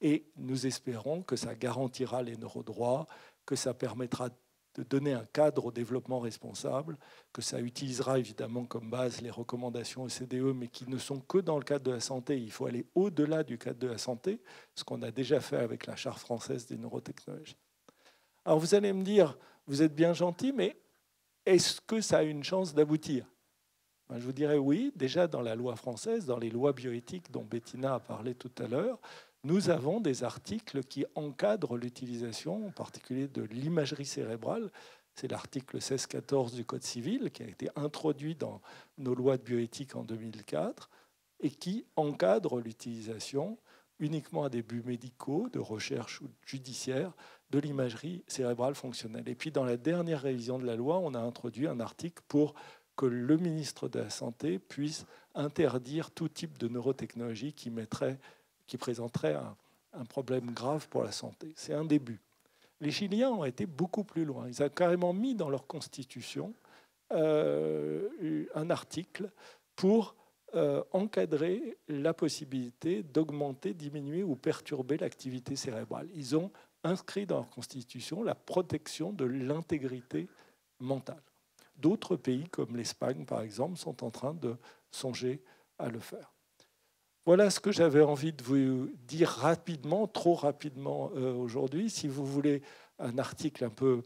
Et nous espérons que ça garantira les neurodroits, que ça permettra de donner un cadre au développement responsable, que ça utilisera évidemment comme base les recommandations OCDE, mais qui ne sont que dans le cadre de la santé. Il faut aller au-delà du cadre de la santé, ce qu'on a déjà fait avec la Charte française des neurotechnologies. Alors vous allez me dire, vous êtes bien gentil, mais est-ce que ça a une chance d'aboutir? Je vous dirais oui, déjà dans la loi française, dans les lois bioéthiques dont Bettina a parlé tout à l'heure, nous avons des articles qui encadrent l'utilisation, en particulier de l'imagerie cérébrale. C'est l'article 1614 du Code civil qui a été introduit dans nos lois de bioéthique en 2004 et qui encadre l'utilisation uniquement à des buts médicaux, de recherche ou judiciaire, de l'imagerie cérébrale fonctionnelle. Et puis dans la dernière révision de la loi, on a introduit un article pour que le ministre de la Santé puisse interdire tout type de neurotechnologie qui, mettrait, qui présenterait un, problème grave pour la santé. C'est un début. Les Chiliens ont été beaucoup plus loin. Ils ont carrément mis dans leur constitution euh, un article pour euh, encadrer la possibilité d'augmenter, diminuer ou perturber l'activité cérébrale. Ils ont inscrit dans leur constitution la protection de l'intégrité mentale. D'autres pays, comme l'Espagne par exemple, sont en train de songer à le faire. Voilà ce que j'avais envie de vous dire rapidement, trop rapidement euh, aujourd'hui. Si vous voulez un article un peu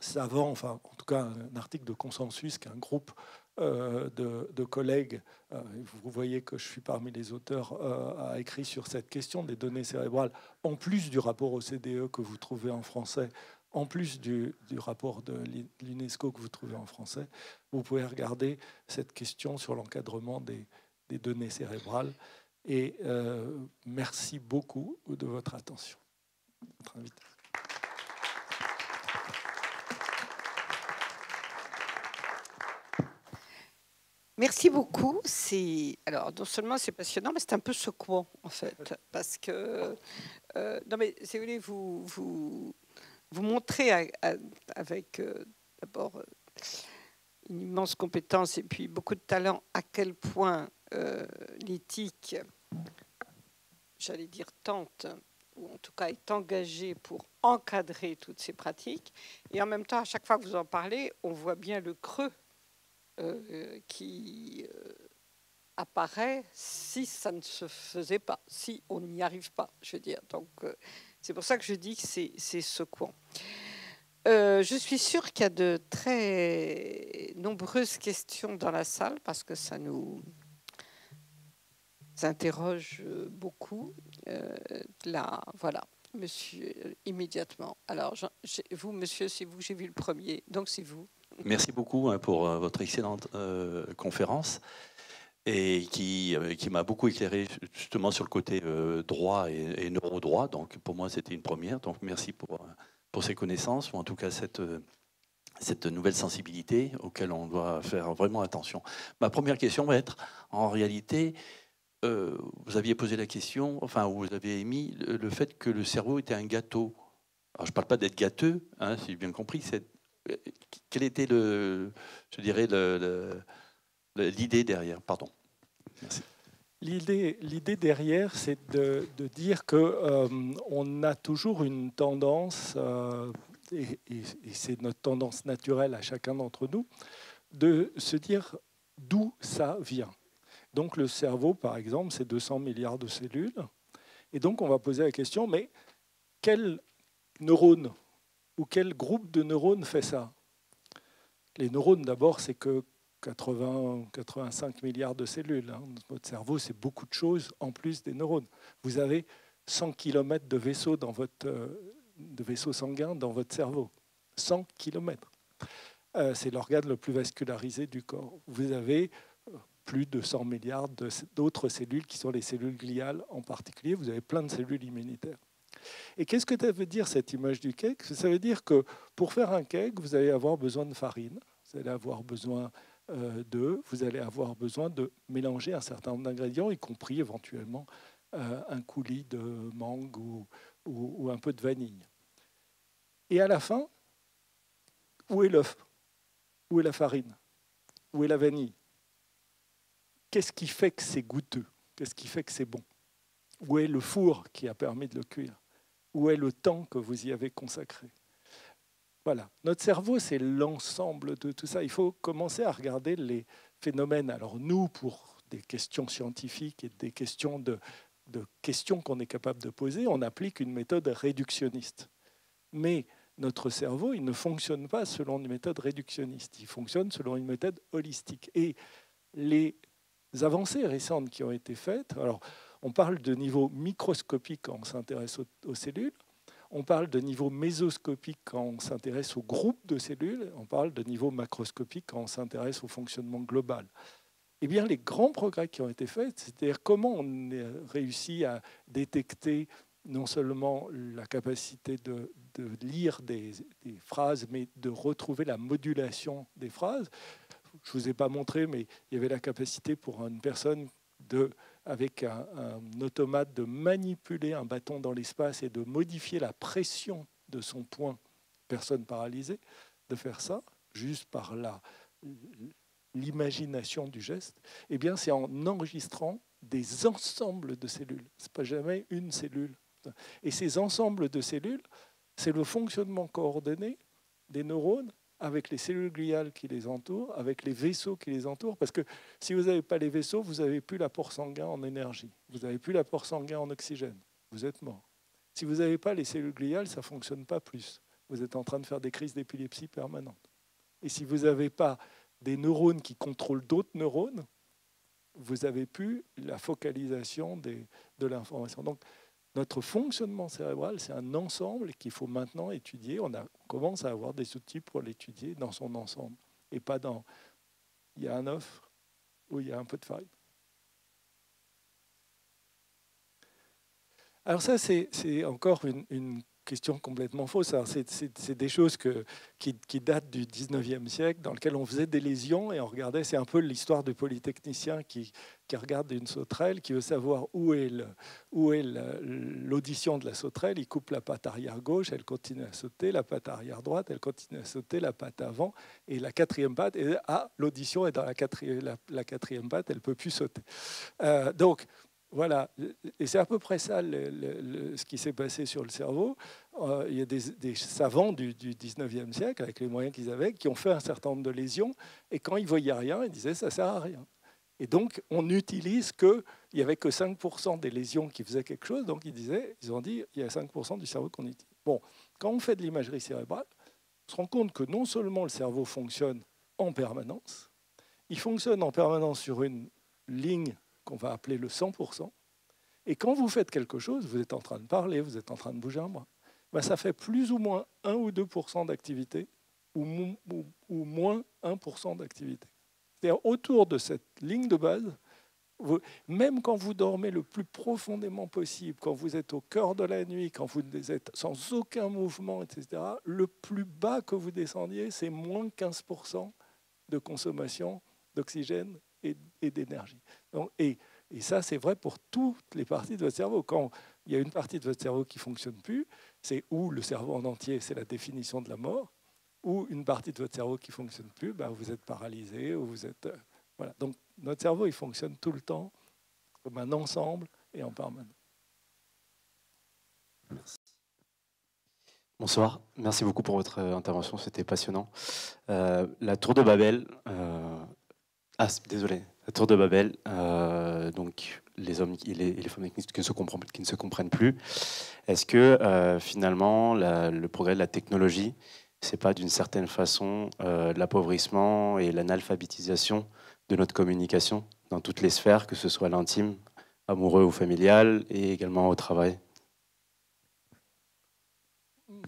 savant, enfin en tout cas un article de consensus qu'un groupe euh, de, collègues, euh, vous voyez que je suis parmi les auteurs, a écrit sur cette question des données cérébrales, en plus du rapport au CDE que vous trouvez en français, en plus du, rapport de l'UNESCO que vous trouvez en français, vous pouvez regarder cette question sur l'encadrement des, données cérébrales. Et euh, merci beaucoup de votre attention.
Merci beaucoup. C'est alors non seulement c'est passionnant, mais c'est un peu secouant en fait, parce que euh, non mais si vous voulez, vous vous vous montrez avec euh, d'abord euh, une immense compétence et puis beaucoup de talent à quel point euh, l'éthique, j'allais dire tente, ou en tout cas est engagée pour encadrer toutes ces pratiques. Et en même temps, à chaque fois que vous en parlez, on voit bien le creux qui apparaît si ça ne se faisait pas, si on n'y arrive pas, je veux dire. Donc, c'est pour ça que je dis que c'est secouant. Euh, je suis sûre qu'il y a de très nombreuses questions dans la salle parce que ça nous interroge beaucoup. Euh, là, voilà, monsieur, immédiatement. Alors, vous, monsieur, c'est vous, j'ai vu le premier, donc c'est vous.
Merci beaucoup hein, pour euh, votre excellente conférence et qui, euh, qui m'a beaucoup éclairé justement sur le côté euh, droit et, neurodroit. Donc pour moi, c'était une première. Donc merci pour, euh, pour ces connaissances, ou en tout cas cette, cette nouvelle sensibilité auquel on doit faire vraiment attention. Ma première question va être, en réalité, vous aviez posé la question, enfin, vous avez émis le, fait que le cerveau était un gâteau. Alors, je ne parle pas d'être gâteux, hein, si j'ai bien compris. Quel était le, je dirais, le l'idée derrière. Pardon.
L'idée, l'idée derrière, c'est de, dire que euh, on a toujours une tendance, euh, et, c'est notre tendance naturelle à chacun d'entre nous, de se dire d'où ça vient. Donc le cerveau, par exemple, c'est 200 milliards de cellules. Et donc on va poser la question, mais quel neurone ou quel groupe de neurones fait ça? Les neurones, d'abord, c'est que 80, 85 milliards de cellules. Hein. Votre cerveau, c'est beaucoup de choses en plus des neurones. Vous avez 100 km de vaisseaux, dans votre, euh, de vaisseaux sanguins dans votre cerveau. 100 km. Euh, c'est l'organe le plus vascularisé du corps. Vous avez euh, plus de 100 milliards d'autres cellules qui sont les cellules gliales en particulier. Vous avez plein de cellules immunitaires. Et qu'est-ce que ça veut dire cette image du cake Ça veut dire que pour faire un cake, vous allez avoir besoin de farine, vous allez avoir besoin de, vous allez avoir besoin de mélanger un certain nombre d'ingrédients, y compris éventuellement euh, un coulis de mangue ou, ou, un peu de vanille. Et à la fin, où est l'œuf? Où est la farine? Où est la vanille? Qu'est-ce qui fait que c'est goûteux? Qu'est-ce qui fait que c'est bon? Où est le four qui a permis de le cuire? Où est le temps que vous y avez consacré? Voilà, notre cerveau, c'est l'ensemble de tout ça. Il faut commencer à regarder les phénomènes. Alors nous, pour des questions scientifiques et des questions de, questions qu'on est capable de poser, on applique une méthode réductionniste. Mais notre cerveau, il ne fonctionne pas selon une méthode réductionniste, il fonctionne selon une méthode holistique. Et les avancées récentes qui ont été faites, alors on parle de niveau microscopique quand on s'intéresse aux cellules, on parle de niveau mésoscopique quand on s'intéresse au groupe de cellules, on parle de niveau macroscopique quand on s'intéresse au fonctionnement global. Eh bien, les grands progrès qui ont été faits, c'est-à-dire comment on a réussi à détecter non seulement la capacité de, lire des, phrases, mais de retrouver la modulation des phrases. Je ne vous ai pas montré, mais il y avait la capacité pour une personne de avec un, automate de manipuler un bâton dans l'espace et de modifier la pression de son point, personne paralysée, de faire ça juste par l'imagination du geste, eh bien c'est en enregistrant des ensembles de cellules. Ce n'est pas jamais une cellule Et ces ensembles de cellules, c'est le fonctionnement coordonné des neurones avec les cellules gliales qui les entourent, avec les vaisseaux qui les entourent. Parce que si vous n'avez pas les vaisseaux, vous n'avez plus l'apport sanguin en énergie, vous n'avez plus l'apport sanguin en oxygène, vous êtes mort. Si vous n'avez pas les cellules gliales, ça ne fonctionne pas plus. Vous êtes en train de faire des crises d'épilepsie permanentes. Et si vous n'avez pas des neurones qui contrôlent d'autres neurones, vous n'avez plus la focalisation de l'information. Notre fonctionnement cérébral, c'est un ensemble qu'il faut maintenant étudier. On, commence à avoir des outils pour l'étudier dans son ensemble et pas dans il y a un œuf ou il y a un peu de farine. Alors ça, c'est encore une, une question complètement fausse. C'est des choses qui, datent du 19e siècle, dans lesquelles on faisait des lésions et on regardait, c'est un peu l'histoire du polytechnicien qui, regarde une sauterelle, qui veut savoir où est l'audition de la sauterelle. Il coupe la patte arrière gauche, elle continue à sauter, la patte arrière droite, elle continue à sauter, la patte avant, et la quatrième patte, et, ah, l'audition est dans la quatrième, la, quatrième patte, elle ne peut plus sauter. Euh, donc, voilà, et c'est à peu près ça ce qui s'est passé sur le cerveau. Euh, il y a des, savants du, du, 19e siècle, avec les moyens qu'ils avaient, qui ont fait un certain nombre de lésions, et quand ils voyaient rien, ils disaient ça sert à rien. Et donc, on n'utilise que, il n'y avait que 5% des lésions qui faisaient quelque chose, donc ils disaient, ils ont dit, il y a 5% du cerveau qu'on utilise. Bon, quand on fait de l'imagerie cérébrale, on se rend compte que non seulement le cerveau fonctionne en permanence, il fonctionne en permanence sur une ligne qu'on va appeler le 100%. Et quand vous faites quelque chose, vous êtes en train de parler, vous êtes en train de bouger un bras, ben ça fait plus ou moins 1 ou 2% d'activité ou, moins 1% d'activité. C'est-à-dire autour de cette ligne de base, même quand vous dormez le plus profondément possible, quand vous êtes au cœur de la nuit, quand vous êtes sans aucun mouvement, etc., le plus bas que vous descendiez, c'est moins 15% de consommation d'oxygène et, d'énergie. Et, ça, c'est vrai pour toutes les parties de votre cerveau. Quand il y a une partie de votre cerveau qui ne fonctionne plus, c'est ou le cerveau en entier, c'est la définition de la mort, ou une partie de votre cerveau qui ne fonctionne plus, ben vous êtes paralysé, ou vous êtes... Euh, voilà. Donc notre cerveau, il fonctionne tout le temps comme un ensemble et en permanence.
Merci. Bonsoir, merci beaucoup pour votre euh, intervention, c'était passionnant. Euh, la tour de Babel, ah, désolé. Tour de Babel, euh, donc les hommes et les, femmes qui ne, se qui ne se comprennent plus. Est-ce que euh, finalement le progrès de la technologie, c'est pas d'une certaine façon euh, l'appauvrissement et l'analphabétisation de notre communication dans toutes les sphères, que ce soit l'intime, amoureux ou familial, et également au travail?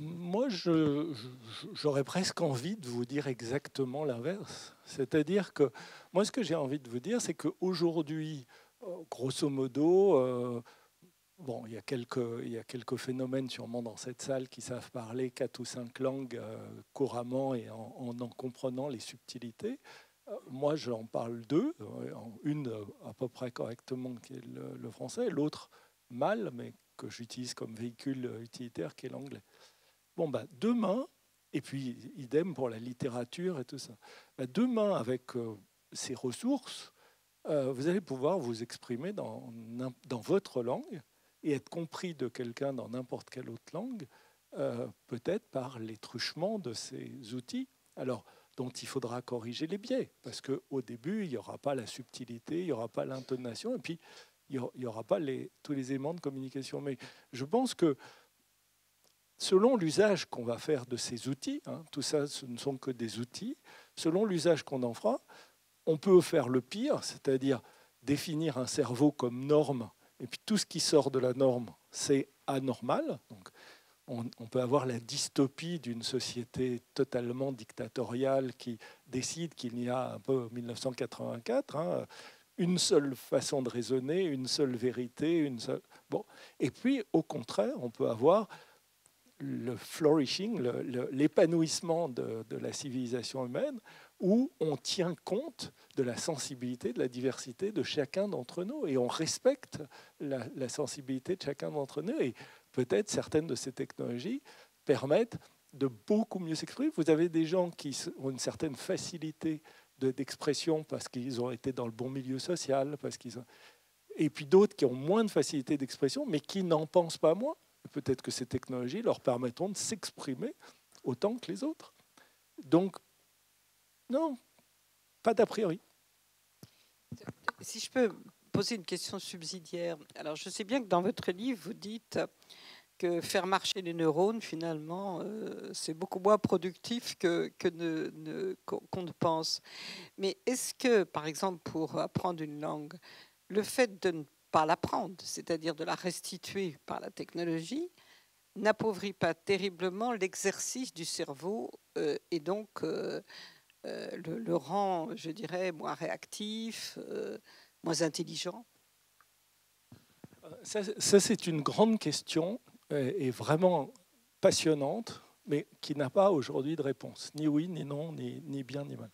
Moi, j'aurais presque envie de vous dire exactement l'inverse. C'est-à-dire que moi, ce que j'ai envie de vous dire, c'est qu'aujourd'hui, euh, grosso modo, euh, bon, il y, a quelques, il y a quelques phénomènes sûrement dans cette salle qui savent parler quatre ou cinq langues euh, couramment et en, en, comprenant les subtilités. moi, j'en parle deux, une à peu près correctement qui est le, français, l'autre mal, mais que j'utilise comme véhicule utilitaire qui est l'anglais. Bon, bah, demain, et puis idem pour la littérature et tout ça, bah, demain, avec euh, ces ressources, euh, vous allez pouvoir vous exprimer dans, dans, votre langue et être compris de quelqu'un dans n'importe quelle autre langue, euh, peut-être par les truchements de ces outils. Alors, dont il faudra corriger les biais, parce qu'au début, il n'y aura pas la subtilité, il n'y aura pas l'intonation, et puis il n'y aura pas tous les éléments de communication. Mais je pense que selon l'usage qu'on va faire de ces outils, hein, tout ça ce ne sont que des outils, selon l'usage qu'on en fera, on peut faire le pire, c'est-à-dire définir un cerveau comme norme, et puis tout ce qui sort de la norme, c'est anormal. Donc, on, peut avoir la dystopie d'une société totalement dictatoriale qui décide qu'il y a un peu 1984, hein, une seule façon de raisonner, une seule vérité, une seule... Bon. Et puis, au contraire, on peut avoir le flourishing, l'épanouissement de, la civilisation humaine, où on tient compte de la sensibilité, de la diversité de chacun d'entre nous, et on respecte la, sensibilité de chacun d'entre nous. Et peut-être certaines de ces technologies permettent de beaucoup mieux s'exprimer. Vous avez des gens qui ont une certaine facilité d'expression parce qu'ils ont été dans le bon milieu social, parce qu'ils ont... et puis d'autres qui ont moins de facilité d'expression, mais qui n'en pensent pas moins Peut-être que ces technologies leur permettront de s'exprimer autant que les autres. Donc, non, pas d'a priori.
Si je peux poser une question subsidiaire. Alors, je sais bien que dans votre livre, vous dites que faire marcher les neurones, finalement, euh, c'est beaucoup moins productif que, qu'on ne pense. Mais est-ce que, par exemple, pour apprendre une langue, le fait de ne pas l'apprendre, c'est-à-dire de la restituer par la technologie, n'appauvrit pas terriblement l'exercice du cerveau euh, et donc euh, le, le, rend, je dirais, moins réactif, moins intelligent
ça, c'est une grande question et vraiment passionnante, mais qui n'a pas aujourd'hui de réponse, ni oui, ni non, ni bien, ni mal.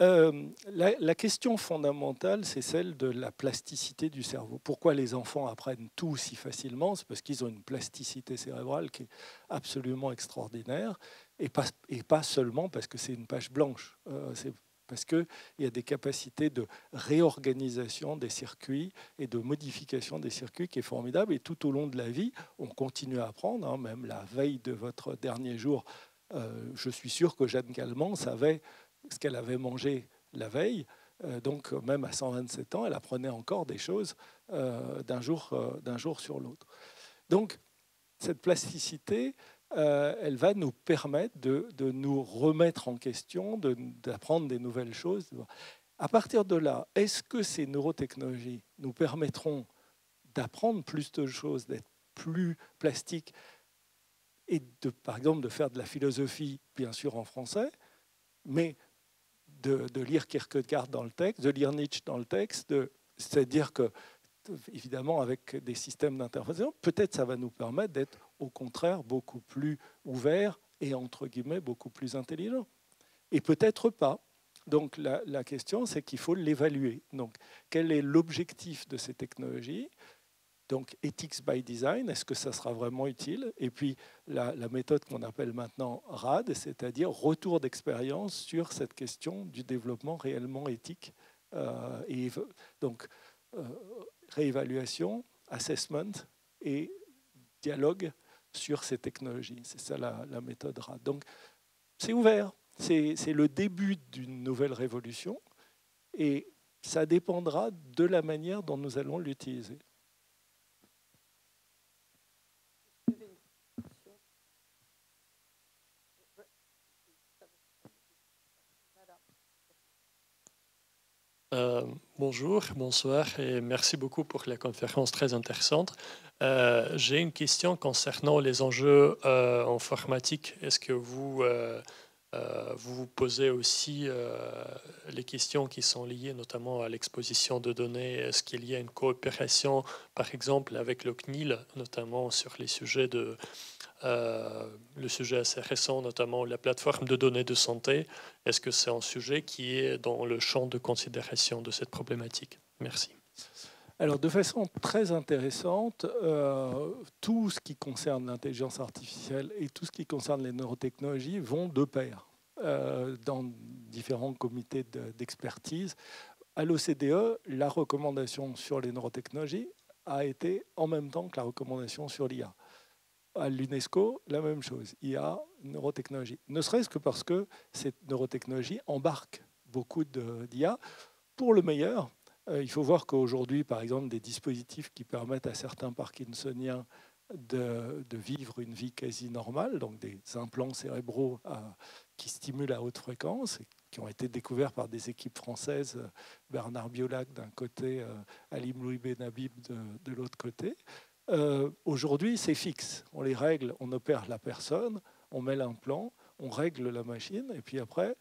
Euh, la, question fondamentale, c'est celle de la plasticité du cerveau. Pourquoi les enfants apprennent tout si facilement? C'est parce qu'ils ont une plasticité cérébrale qui est absolument extraordinaire, et pas, et pas seulement parce que c'est une page blanche. Euh, c'est parce qu'il y a des capacités de réorganisation des circuits et de modification des circuits qui est formidable. Et tout au long de la vie, on continue à apprendre. Hein. même la veille de votre dernier jour, euh, je suis sûr que Jeanne Calment savait ce qu'elle avait mangé la veille. Euh, donc même à 127 ans, elle apprenait encore des choses euh, d'un jour, d'un jour sur l'autre. Donc cette plasticité, euh, elle va nous permettre de, nous remettre en question, d'apprendre des nouvelles choses. À partir de là, est-ce que ces neurotechnologies nous permettront d'apprendre plus de choses, d'être plus plastiques et de, par exemple, de faire de la philosophie, bien sûr en français, mais de, lire Kierkegaard dans le texte, de lire Nietzsche dans le texte, c'est-à-dire que évidemment avec des systèmes d'interprétation, peut-être ça va nous permettre d'être au contraire beaucoup plus ouverts et entre guillemets beaucoup plus intelligents. Et peut-être pas. Donc la, la question, c'est qu'il faut l'évaluer. Donc quel est l'objectif de ces technologies? Donc ethics by design, est-ce que ça sera vraiment utile? Et puis la, méthode qu'on appelle maintenant RAD, c'est-à-dire retour d'expérience sur cette question du développement réellement éthique. Euh, et donc euh, réévaluation, assessment et dialogue sur ces technologies. C'est ça la, méthode RAD. Donc c'est ouvert, c'est le début d'une nouvelle révolution et ça dépendra de la manière dont nous allons l'utiliser.
Euh, bonjour, bonsoir et merci beaucoup pour la conférence très intéressante. Euh, j'ai une question concernant les enjeux euh, informatiques. Est-ce que vous, vous posez aussi les questions qui sont liées notamment à l'exposition de données? Est-ce qu'il y a une coopération, par exemple, avec le CNIL, notamment sur les sujets de le sujet assez récent, notamment la plateforme de données de santé. Est-ce que c'est un sujet qui est dans le champ de considération de cette problématique? Merci.
Alors, de façon très intéressante, euh, tout ce qui concerne l'intelligence artificielle et tout ce qui concerne les neurotechnologies vont de pair euh, dans différents comités d'expertise. à l'OCDE, la recommandation sur les neurotechnologies a été en même temps que la recommandation sur l'IA à l'UNESCO, la même chose. Il y a neurotechnologie. Ne serait-ce que parce que cette neurotechnologie embarque beaucoup d'IA. Pour le meilleur, euh, il faut voir qu'aujourd'hui, par exemple, des dispositifs qui permettent à certains parkinsoniens de, vivre une vie quasi normale, donc des implants cérébraux qui stimulent à haute fréquence, qui ont été découverts par des équipes françaises, Bernard Biolac d'un côté, euh, Alim Louis Benhabib de, de l'autre côté. Euh, aujourd'hui, c'est fixe. On les règle, on opère la personne, on met l'implant, on règle la machine, et puis après,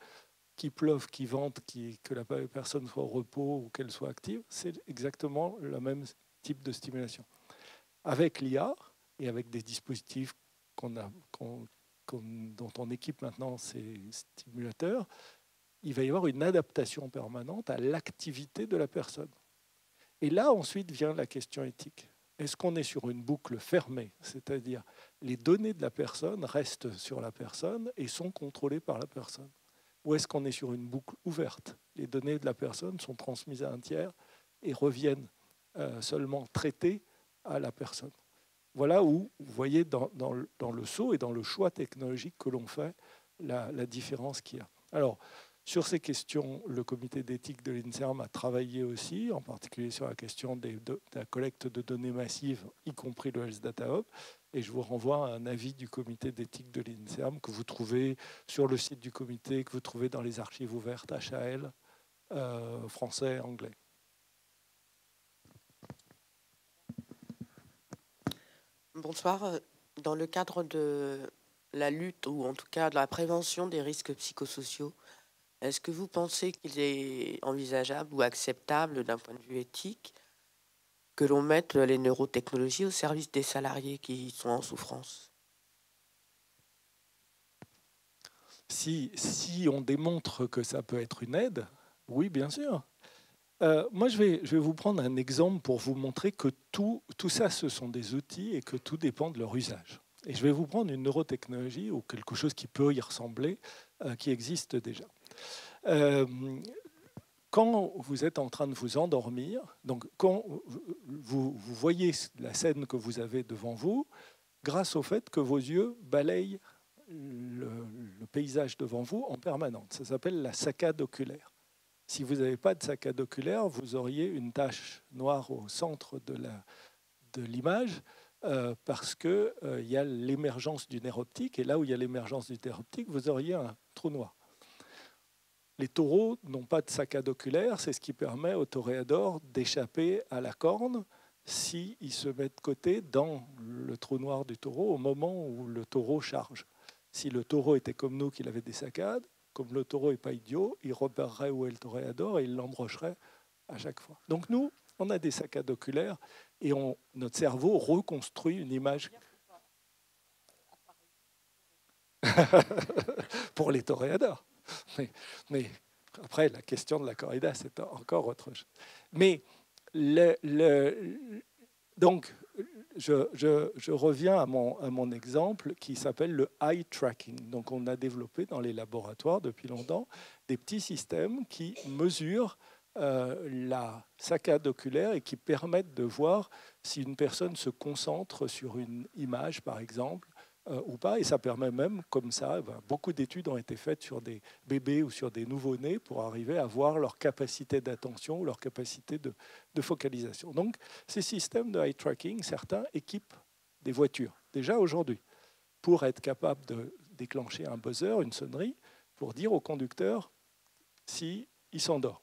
qu'il pleuve, qu'il vente, que la personne soit au repos ou qu'elle soit active, c'est exactement le même type de stimulation. Avec l'IA et avec des dispositifs dont on équipe maintenant ces stimulateurs, il va y avoir une adaptation permanente à l'activité de la personne. Et là, ensuite, vient la question éthique. Est-ce qu'on est sur une boucle fermée, c'est-à-dire les données de la personne restent sur la personne et sont contrôlées par la personne Ou est-ce qu'on est sur une boucle ouverte? Les données de la personne sont transmises à un tiers et reviennent euh, seulement traitées à la personne. voilà où vous voyez dans, le, saut et dans le choix technologique que l'on fait la, différence qu'il y a. Alors, sur ces questions, le comité d'éthique de l'INSERM a travaillé aussi, en particulier sur la question de, la collecte de données massives, y compris le Health Data Hub. Et je vous renvoie à un avis du comité d'éthique de l'INSERM que vous trouvez sur le site du comité, que vous trouvez dans les archives ouvertes HAL, euh, français et anglais.
Bonsoir. Dans le cadre de la lutte, ou en tout cas de la prévention des risques psychosociaux, est-ce que vous pensez qu'il est envisageable ou acceptable d'un point de vue éthique que l'on mette les neurotechnologies au service des salariés qui sont en souffrance?
Si, si on démontre que ça peut être une aide, oui, bien sûr. Euh, moi, je vais, vous prendre un exemple pour vous montrer que tout, tout ça, ce sont des outils et que tout dépend de leur usage. Et je vais vous prendre une neurotechnologie ou quelque chose qui peut y ressembler, euh, qui existe déjà. Euh, quand vous êtes en train de vous endormir, donc quand vous, voyez la scène que vous avez devant vous, grâce au fait que vos yeux balayent le, paysage devant vous en permanence. Ça s'appelle la saccade oculaire. Si vous n'avez pas de saccade oculaire, vous auriez une tache noire au centre de l'image euh, parce qu'il euh, y a l'émergence du nerf optique, et là où il y a l'émergence du nerf optique, vous auriez un trou noir. Les taureaux n'ont pas de saccade oculaire, c'est ce qui permet aux toréadors d'échapper à la corne s'ils se mettent de côté dans le trou noir du taureau au moment où le taureau charge. Si le taureau était comme nous, qu'il avait des saccades, comme le taureau n'est pas idiot, il repérerait où est le toréador et il l'embrocherait à chaque fois. Donc nous, on a des saccades oculaires et on, notre cerveau reconstruit une image. (laughs) pour les toréadors. (laughs) Mais, après, la question de la corrida, c'est encore autre chose. Mais donc, je, reviens à mon, à mon, exemple qui s'appelle le eye tracking. Donc, on a développé dans les laboratoires depuis longtemps des petits systèmes qui mesurent euh, la saccade oculaire et qui permettent de voir si une personne se concentre sur une image, par exemple, euh, ou pas. Et ça permet même, comme ça, ben, beaucoup d'études ont été faites sur des bébés ou sur des nouveau-nés pour arriver à voir leur capacité d'attention ou leur capacité de, focalisation. Donc, ces systèmes de eye tracking, certains équipent des voitures, déjà aujourd'hui, pour être capable de déclencher un buzzer, une sonnerie, pour dire au conducteur s'il il s'endort.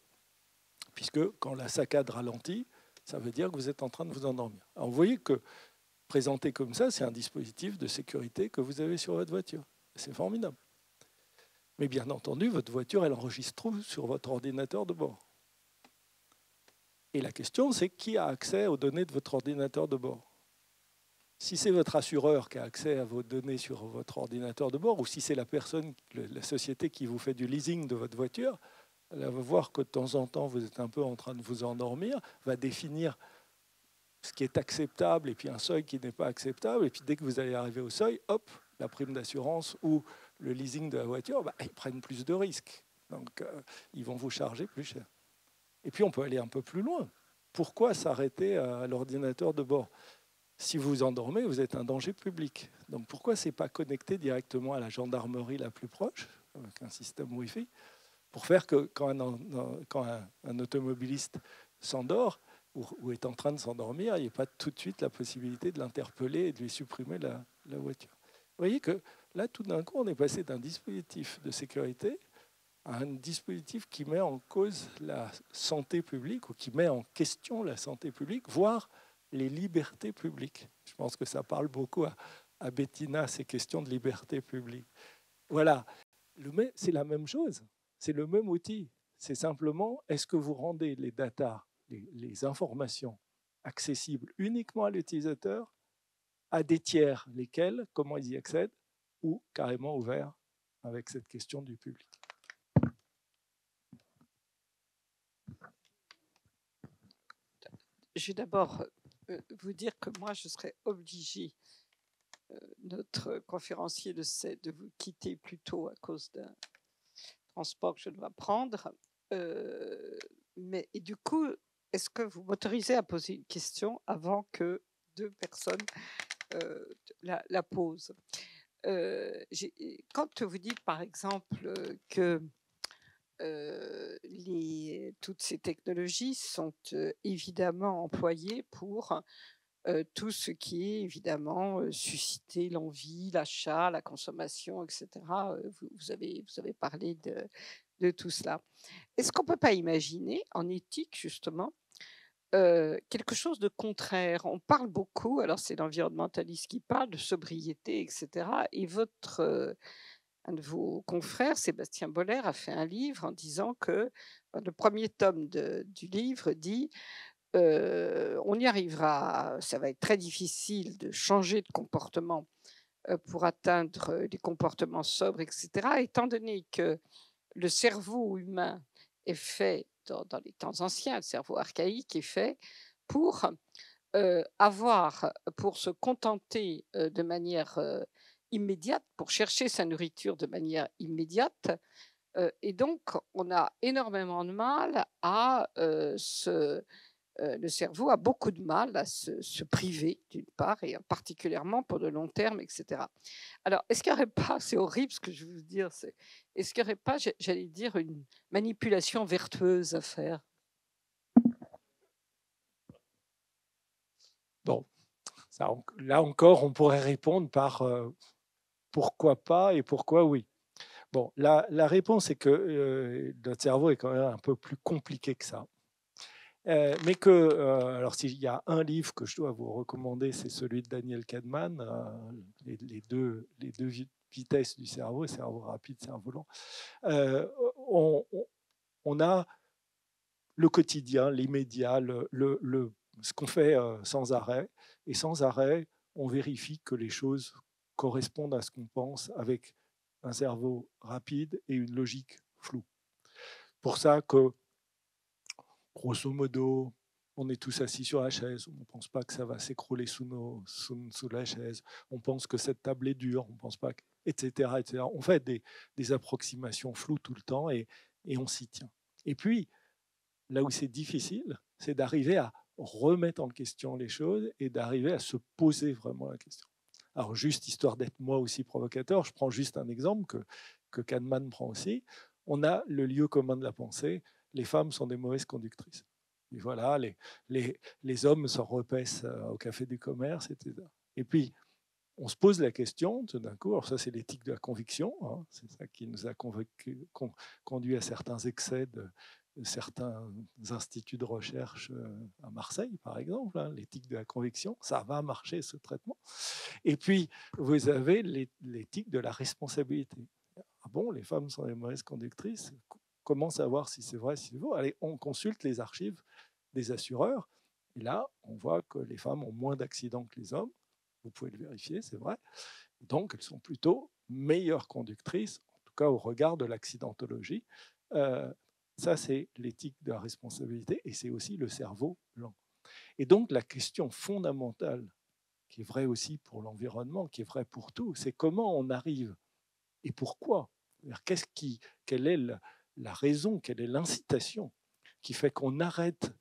Puisque quand la saccade ralentit, ça veut dire que vous êtes en train de vous endormir. Alors, vous voyez que présenté comme ça, c'est un dispositif de sécurité que vous avez sur votre voiture. C'est formidable. Mais bien entendu, votre voiture, elle enregistre tout sur votre ordinateur de bord. Et la question, c'est qui a accès aux données de votre ordinateur de bord? Si c'est votre assureur qui a accès à vos données sur votre ordinateur de bord, ou si c'est la personne, la société qui vous fait du leasing de votre voiture, elle va voir que de temps en temps, vous êtes un peu en train de vous endormir, va définir ce qui est acceptable et puis un seuil qui n'est pas acceptable. Et puis dès que vous allez arriver au seuil, hop, la prime d'assurance ou le leasing de la voiture, bah, ils prennent plus de risques. Donc euh, ils vont vous charger plus cher. Et puis on peut aller un peu plus loin. Pourquoi s'arrêter à l'ordinateur de bord? Si vous vous endormez, vous êtes un danger public. Donc pourquoi c'est pas connecté directement à la gendarmerie la plus proche, avec un système Wi-Fi, pour faire que quand un, quand un automobiliste s'endort, ou, est en train de s'endormir, il n'y a pas tout de suite la possibilité de l'interpeller et de lui supprimer la, voiture. Vous voyez que là, tout d'un coup, on est passé d'un dispositif de sécurité à un dispositif qui met en cause la santé publique ou qui met en question la santé publique, voire les libertés publiques. Je pense que ça parle beaucoup à, Bettina, ces questions de liberté publique. Voilà, c'est la même chose, c'est le même outil. C'est simplement, est-ce que vous rendez les datas les, informations accessibles uniquement à l'utilisateur, à des tiers, lesquels, comment ils y accèdent, ou carrément ouverts avec cette question du public.
Je vais d'abord euh, vous dire que moi, je serais obligée, euh, notre conférencier le sait, de vous quitter plus tôt à cause d'un transport que je dois prendre. Euh, mais du coup, est-ce que vous m'autorisez à poser une question avant que deux personnes la, pause. quand vous dites par exemple que les, toutes ces technologies sont évidemment employées pour tout ce qui est évidemment susciter l'envie, l'achat, la consommation, etc. Vous, avez, vous avez parlé de, de tout cela. Est-ce qu'on ne peut pas imaginer en éthique justement quelque chose de contraire On parle beaucoup, alors c'est l'environnementaliste qui parle de sobriété, etc. Et votre un de vos confrères, Sébastien Boller, a fait un livre en disant que le premier tome du livre dit on y arrivera, ça va être très difficile de changer de comportement pour atteindre des comportements sobres, etc., étant donné que le cerveau humain est fait, dans, les temps anciens, le cerveau archaïque est fait pour avoir, pour se contenter de manière immédiate, pour chercher sa nourriture de manière immédiate. et donc, on a énormément de mal à se le cerveau a beaucoup de mal à se, priver, d'une part, et particulièrement pour le long terme, etc. Alors, est-ce qu'il n'y aurait pas, c'est horrible ce que je veux dire, est-ce qu'il n'y aurait pas, j'allais dire, une manipulation vertueuse à faire?
Bon, là encore, on pourrait répondre par pourquoi pas et pourquoi oui. Bon, la réponse est que notre cerveau est quand même un peu plus compliqué que ça. Euh, mais que, euh, alors s'il y a un livre que je dois vous recommander, c'est celui de Daniel Kahneman, euh, les, deux, vitesses du cerveau, cerveau rapide, cerveau lent. On, a le quotidien, l'immédiat, le, ce qu'on fait sans arrêt, et sans arrêt, on vérifie que les choses correspondent à ce qu'on pense avec un cerveau rapide et une logique floue. Pour ça que grosso modo, on est tous assis sur la chaise, on ne pense pas que ça va s'écrouler sous, nos, sous, la chaise, on pense que cette table est dure, on pense pas, etc., etc. On fait des, approximations floues tout le temps et, et on s'y tient. Et puis, là où c'est difficile, c'est d'arriver à remettre en question les choses et d'arriver à se poser vraiment la question. Alors, juste histoire d'être moi aussi provocateur, je prends juste un exemple que, que Kahneman prend aussi. On a le lieu commun de la pensée, les femmes sont des mauvaises conductrices. Et voilà, les, les, les hommes s'en repaissent euh, au café du commerce, etc. Et puis, on se pose la question, tout d'un coup, ça c'est l'éthique de la conviction, hein, c'est ça qui nous a conduit à certains excès de, certains instituts de recherche euh, à Marseille, par exemple, hein, l'éthique de la conviction, ça va marcher ce traitement. Et puis, vous avez l'éthique de la responsabilité. Ah bon, les femmes sont des mauvaises conductrices Comment savoir si c'est vrai, si c'est faux? Allez, on consulte les archives des assureurs. Et là, on voit que les femmes ont moins d'accidents que les hommes. Vous pouvez le vérifier, c'est vrai. Donc, elles sont plutôt meilleures conductrices, en tout cas au regard de l'accidentologie. Euh, ça, c'est l'éthique de la responsabilité et c'est aussi le cerveau lent. Et donc, la question fondamentale, qui est vraie aussi pour l'environnement, qui est vraie pour tout, c'est comment on arrive et pourquoi? Qu'est-ce qui, quelle est raison, quelle est l'incitation qui fait qu'on arrête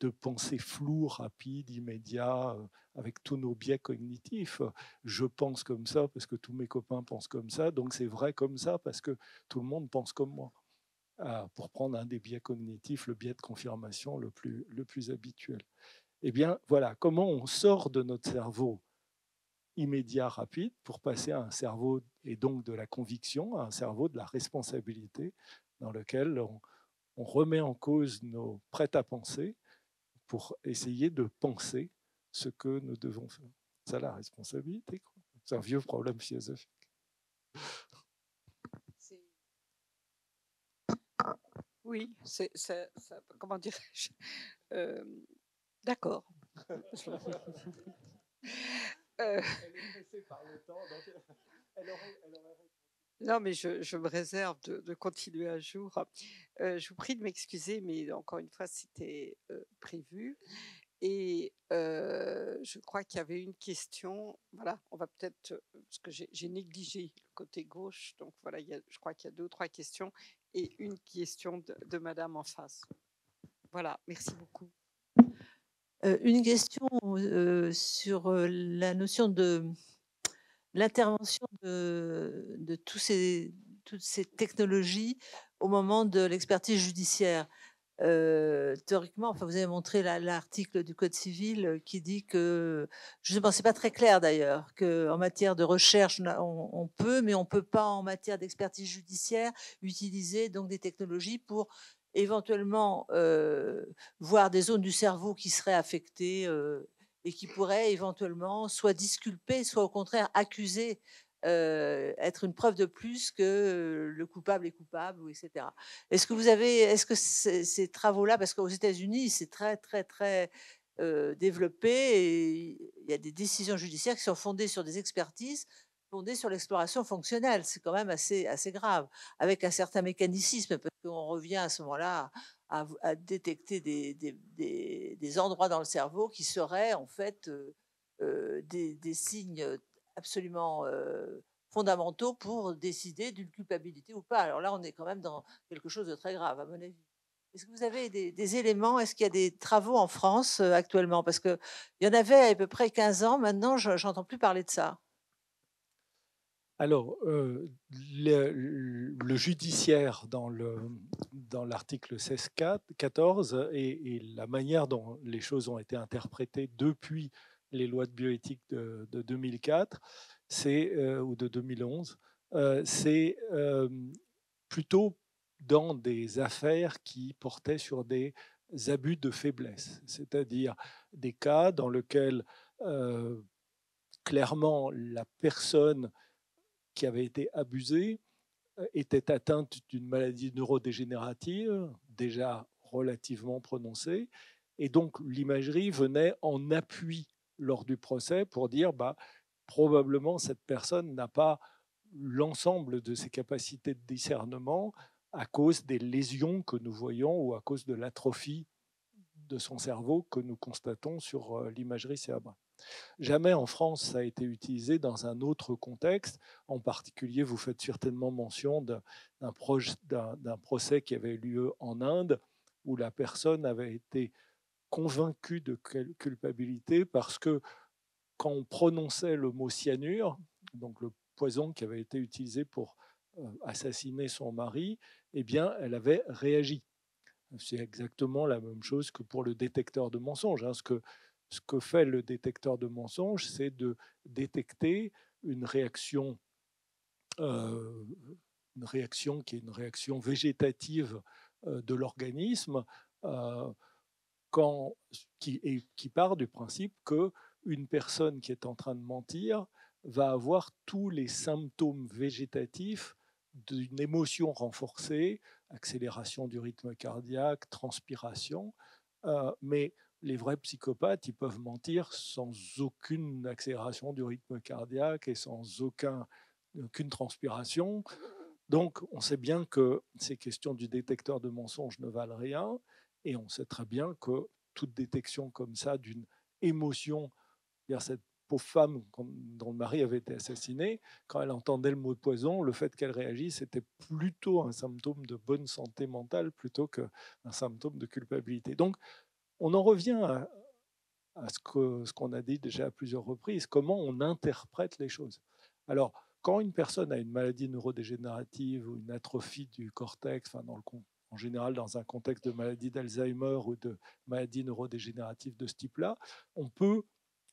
de penser flou, rapide, immédiat, euh, avec tous nos biais cognitifs. Je pense comme ça parce que tous mes copains pensent comme ça, donc c'est vrai comme ça parce que tout le monde pense comme moi. Ah, pour prendre un des biais cognitifs, le biais de confirmation le plus, le plus habituel. Eh bien, voilà, comment on sort de notre cerveau immédiat, rapide, pour passer à un cerveau, et donc de la conviction, à un cerveau de la responsabilité, dans lequel on, remet en cause nos prêts à penser pour essayer de penser ce que nous devons faire. C'est la responsabilité. C'est un vieux problème philosophique.
Oui, c'est, comment dirais-je euh, D'accord. (laughs) euh, elle est par le temps, donc elle aurait, elle aurait non, mais je, me réserve de, continuer un jour. Euh, je vous prie de m'excuser, mais encore une fois, c'était euh, prévu. Et euh, je crois qu'il y avait une question. Voilà, on va peut-être, parce que j'ai négligé le côté gauche, donc voilà, je crois qu'il y a deux ou trois questions et une question de, de Madame en face. Voilà, merci beaucoup.
une question sur la notion de l'intervention de, toutes ces technologies au moment de l'expertise judiciaire. théoriquement, enfin, vous avez montré l'article du Code civil qui dit que, je ne pense pas très clair d'ailleurs, qu'en matière de recherche, on, on, peut, mais on ne peut pas en matière d'expertise judiciaire utiliser donc des technologies pour éventuellement voir des zones du cerveau qui seraient affectées et qui pourraient éventuellement soit disculper, soit au contraire accuser, être une preuve de plus que le coupable est coupable, etc. Est-ce que vous avez, est-ce que ces, travaux-là, parce qu'aux États-Unis, c'est très, très, très développé et il y a des décisions judiciaires qui sont fondées sur des expertises fondées sur l'exploration fonctionnelle. C'est quand même assez, assez grave, avec un certain mécanicisme, parce qu'on revient à ce moment-là à, détecter des, des, endroits dans le cerveau qui seraient en fait des, des, signes absolument fondamentaux pour décider d'une culpabilité ou pas. Alors là, on est quand même dans quelque chose de très grave, à mon avis. Est-ce que vous avez des, éléments? Est-ce qu'il y a des travaux en France actuellement? Parce qu'il y en avait à peu près 15 ans, maintenant, je n'entends plus parler de ça.
Alors, le, judiciaire dans l'article dans 16.14 et, la manière dont les choses ont été interprétées depuis les lois de bioéthique de, 2004, c'est ou de 2011, c'est plutôt dans des affaires qui portaient sur des abus de faiblesse, c'est-à-dire des cas dans lesquels clairement la personne qui avait été abusée était atteinte d'une maladie neurodégénérative déjà relativement prononcée, et donc l'imagerie venait en appui lors du procès pour dire bah, probablement cette personne n'a pas l'ensemble de ses capacités de discernement à cause des lésions que nous voyons ou à cause de l'atrophie de son cerveau que nous constatons sur euh, l'imagerie cérébrale. Jamais en France ça a été utilisé dans un autre contexte. En particulier, vous faites certainement mention d'un procès qui avait eu lieu en Inde où la personne avait été convaincue de culpabilité parce que quand on prononçait le mot cyanure, donc le poison qui avait été utilisé pour euh, assassiner son mari, eh bien, elle avait réagi. C'est exactement la même chose que pour le détecteur de mensonges. Hein. Ce que fait le détecteur de mensonges, c'est de détecter une réaction, euh, une réaction qui est une réaction végétative euh, de l'organisme, euh, qui, qui part du principe que une personne qui est en train de mentir va avoir tous les symptômes végétatifs d'une émotion renforcée, accélération du rythme cardiaque, transpiration, mais les vrais psychopathes, ils peuvent mentir sans aucune accélération du rythme cardiaque et sans aucun, aucune transpiration. Donc, on sait bien que ces questions du détecteur de mensonges ne valent rien, et on sait très bien que toute détection comme ça d'une émotion, cette pauvre femme dont le mari avait été assassiné, quand elle entendait le mot de poison, le fait qu'elle réagisse était plutôt un symptôme de bonne santé mentale plutôt qu'un symptôme de culpabilité. Donc, on en revient à, ce qu'on a dit déjà à plusieurs reprises, comment on interprète les choses. Alors, quand une personne a une maladie neurodégénérative ou une atrophie du cortex, enfin en général dans un contexte de maladie d'Alzheimer ou de maladie neurodégénérative de ce type-là, on peut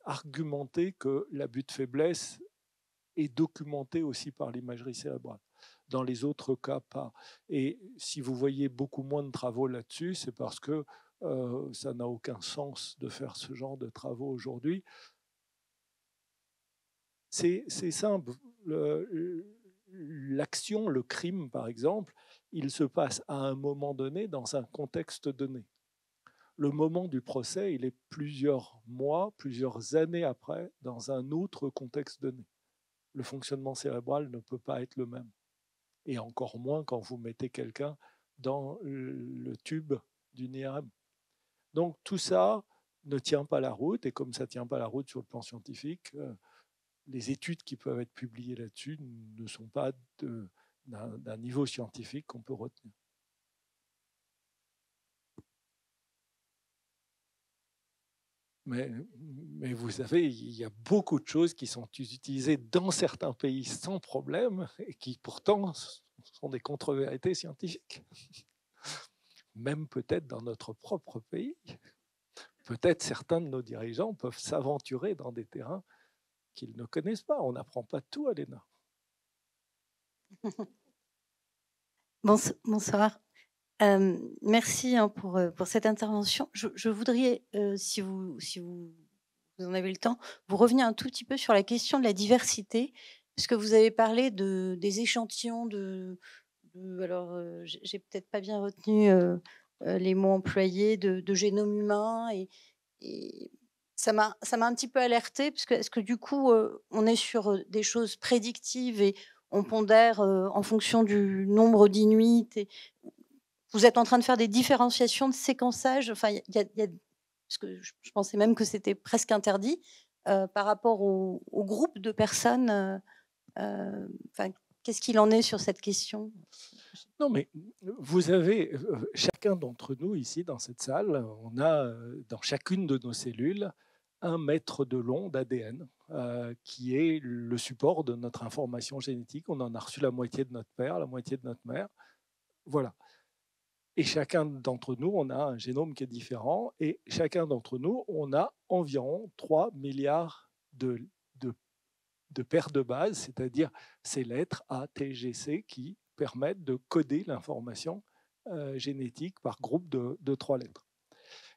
argumenter que l'abus de faiblesse est documenté aussi par l'imagerie cérébrale. Dans les autres cas, pas. Et si vous voyez beaucoup moins de travaux là-dessus, c'est parce que euh, ça n'a aucun sens de faire ce genre de travaux aujourd'hui. C'est simple. L'action, le, crime, par exemple, il se passe à un moment donné dans un contexte donné. Le moment du procès, il est plusieurs mois, plusieurs années après, dans un autre contexte donné. Le fonctionnement cérébral ne peut pas être le même. Et encore moins quand vous mettez quelqu'un dans le tube d'une IRM. Donc tout ça ne tient pas la route, et comme ça ne tient pas la route sur le plan scientifique, euh, les études qui peuvent être publiées là-dessus ne sont pas d'un niveau scientifique qu'on peut retenir. Mais, mais, vous savez, il y a beaucoup de choses qui sont utilisées dans certains pays sans problème et qui pourtant sont des contre-vérités scientifiques. Même peut-être dans notre propre pays. Peut-être certains de nos dirigeants peuvent s'aventurer dans des terrains qu'ils ne connaissent pas. On n'apprend pas tout à l'ENA. (laughs)
Bonsoir. Euh, merci hein, pour, euh, pour cette intervention. Je, voudrais, euh, si, vous, en avez le temps, vous revenir un tout petit peu sur la question de la diversité, parce que vous avez parlé de, des échantillons de, alors j'ai peut-être pas bien retenu les mots employés, de, génome humain, et, ça m'a un petit peu alerté, parce que que du coup on est sur des choses prédictives et on pondère en fonction du nombre d'inuits vous êtes en train de faire des différenciations de séquençage? Enfin, il y, a, parce que je, pensais même que c'était presque interdit euh, par rapport au, groupe de personnes. Euh, euh, qu'est-ce qu'il en est sur cette question?
Non, mais vous avez chacun d'entre nous ici dans cette salle, on a dans chacune de nos cellules un mètre de long d'ADN qui est le support de notre information génétique. On en a reçu la moitié de notre père, la moitié de notre mère. Voilà. Et chacun d'entre nous, on a un génome qui est différent. Et chacun d'entre nous, on a environ 3 milliards de, de, paires de bases, c'est-à-dire ces lettres A, T, G, C qui permettent de coder l'information euh, génétique par groupe de, trois lettres.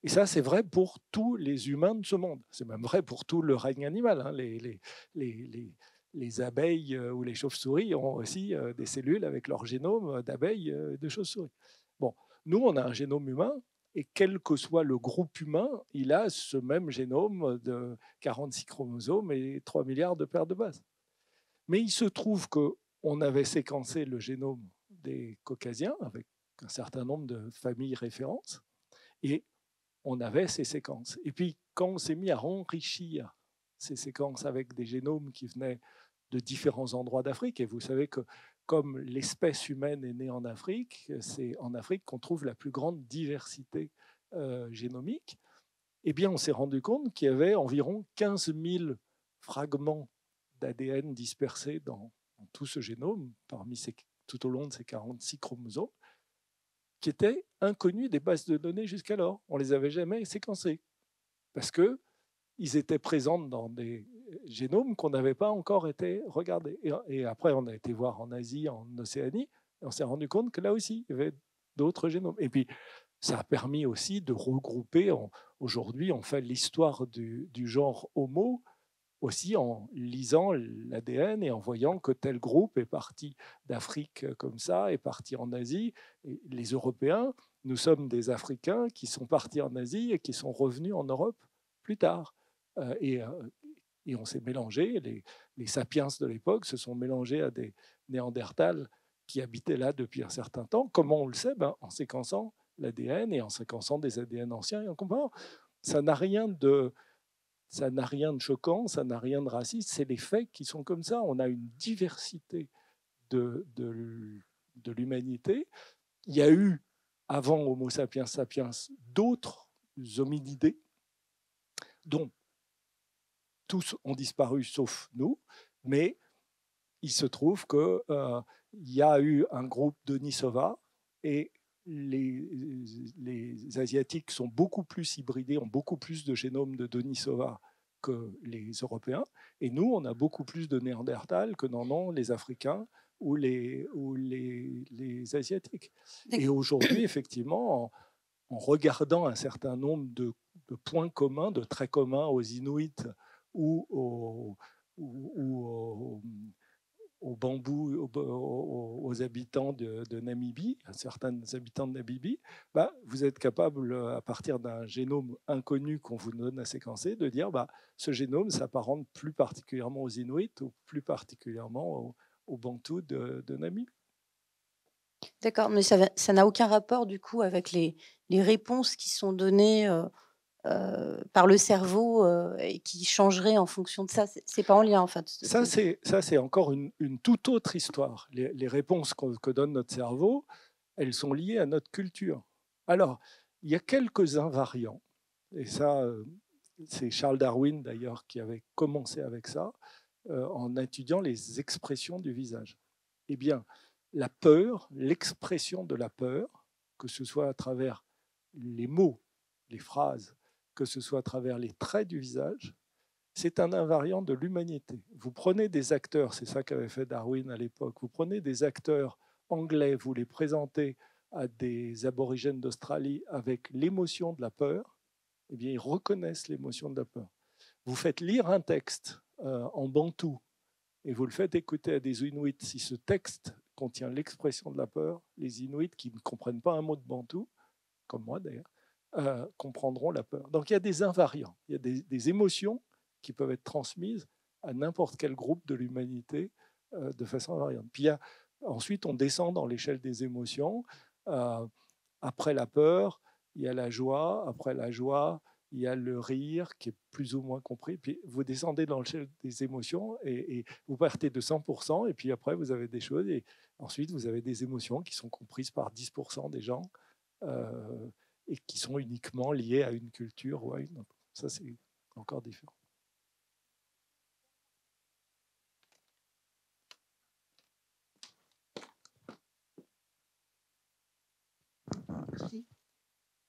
Et ça, c'est vrai pour tous les humains de ce monde. C'est même vrai pour tout le règne animal. Hein. Les, les, les, les, abeilles euh, ou les chauves-souris ont aussi euh, des cellules avec leur génome d'abeilles de chauves-souris. Bon, nous, on a un génome humain, et quel que soit le groupe humain, il a ce même génome de 46 chromosomes et 3 milliards de paires de bases. Mais il se trouve qu'on avait séquencé le génome des caucasiens avec un certain nombre de familles références, et on avait ces séquences. Et puis, quand on s'est mis à enrichir ces séquences avec des génomes qui venaient de différents endroits d'Afrique, et vous savez que comme l'espèce humaine est née en Afrique, c'est en Afrique qu'on trouve la plus grande diversité euh, génomique, eh bien, on s'est rendu compte qu'il y avait environ 15 000 fragments d'ADN dispersés dans, tout ce génome, parmi tout au long de ces 46 chromosomes, qui étaient inconnus des bases de données jusqu'alors. On ne les avait jamais séquencés, parce qu'ils étaient présents dans des génomes qu'on n'avait pas encore été regardés. Et, après, on a été voir en Asie, en Océanie, et on s'est rendu compte que là aussi, il y avait d'autres génomes. Et puis, ça a permis aussi de regrouper. Aujourd'hui, on fait l'histoire du, genre Homo aussi en lisant l'ADN et en voyant que tel groupe est parti d'Afrique comme ça, est parti en Asie. Les Européens, nous sommes des Africains qui sont partis en Asie et qui sont revenus en Europe plus tard. Euh, et euh, et on s'est mélangé. Les, sapiens de l'époque se sont mélangés à des néandertals qui habitaient là depuis un certain temps. Comment on le sait? Ben, En séquençant l'ADN et en séquençant des ADN anciens et en comparant. Ça n'a rien de ça n'a rien de choquant, ça n'a rien de raciste, c'est les faits qui sont comme ça. On a une diversité de, de, de l'humanité. Il y a eu, avant Homo sapiens sapiens, d'autres hominidés, dont tous ont disparu sauf nous, mais il se trouve qu'il euh, y a eu un groupe de Nisova et les, les, Asiatiques sont beaucoup plus hybridés, ont beaucoup plus de génomes de Denisova que les Européens. Et nous, on a beaucoup plus de Néandertal que n'en ont les Africains ou les, ou les, les Asiatiques. Et aujourd'hui, effectivement, en, en, regardant un certain nombre de, de, points communs, de traits communs aux Inuits ou aux, ou, aux, bambous, aux, habitants de, Namibie, à certains habitants de Namibie, bah, vous êtes capable, à partir d'un génome inconnu qu'on vous donne à séquencer, de dire bah, ce génome s'apparente plus particulièrement aux Inuits ou plus particulièrement aux, Bantous de, Namibie.
D'accord, mais ça n'a aucun rapport du coup avec les, les réponses qui sont données euh, euh, par le cerveau euh, et qui changerait en fonction de ça. C'est pas en lien en fait.
Ça c'est ça c'est encore une, toute autre histoire. Les, réponses que donne notre cerveau, elles sont liées à notre culture. Alors il y a quelques invariants et ça euh, c'est Charles Darwin d'ailleurs qui avait commencé avec ça, euh, en étudiant les expressions du visage. Eh bien, la peur, l'expression de la peur, que ce soit à travers les mots, les phrases, que ce soit à travers les traits du visage, c'est un invariant de l'humanité. Vous prenez des acteurs, c'est ça qu'avait fait Darwin à l'époque, vous prenez des acteurs anglais, vous les présentez à des aborigènes d'Australie avec l'émotion de la peur, eh bien, ils reconnaissent l'émotion de la peur. Vous faites lire un texte euh, en bantou et vous le faites écouter à des Inuits. Si ce texte contient l'expression de la peur, les Inuits qui ne comprennent pas un mot de bantou, comme moi d'ailleurs, euh, comprendront la peur. Donc il y a des invariants, il y a des, émotions qui peuvent être transmises à n'importe quel groupe de l'humanité euh, de façon invariante. Puis ensuite, on descend dans l'échelle des émotions. après la peur, il y a la joie. Après la joie, il y a le rire qui est plus ou moins compris. Puis vous descendez dans le des émotions et, vous partez de 100%. Et puis après, vous avez des choses. Et ensuite, vous avez des émotions qui sont comprises par 10% des gens euh, et qui sont uniquement liées à une culture ou à une autre. Ça, c'est encore différent.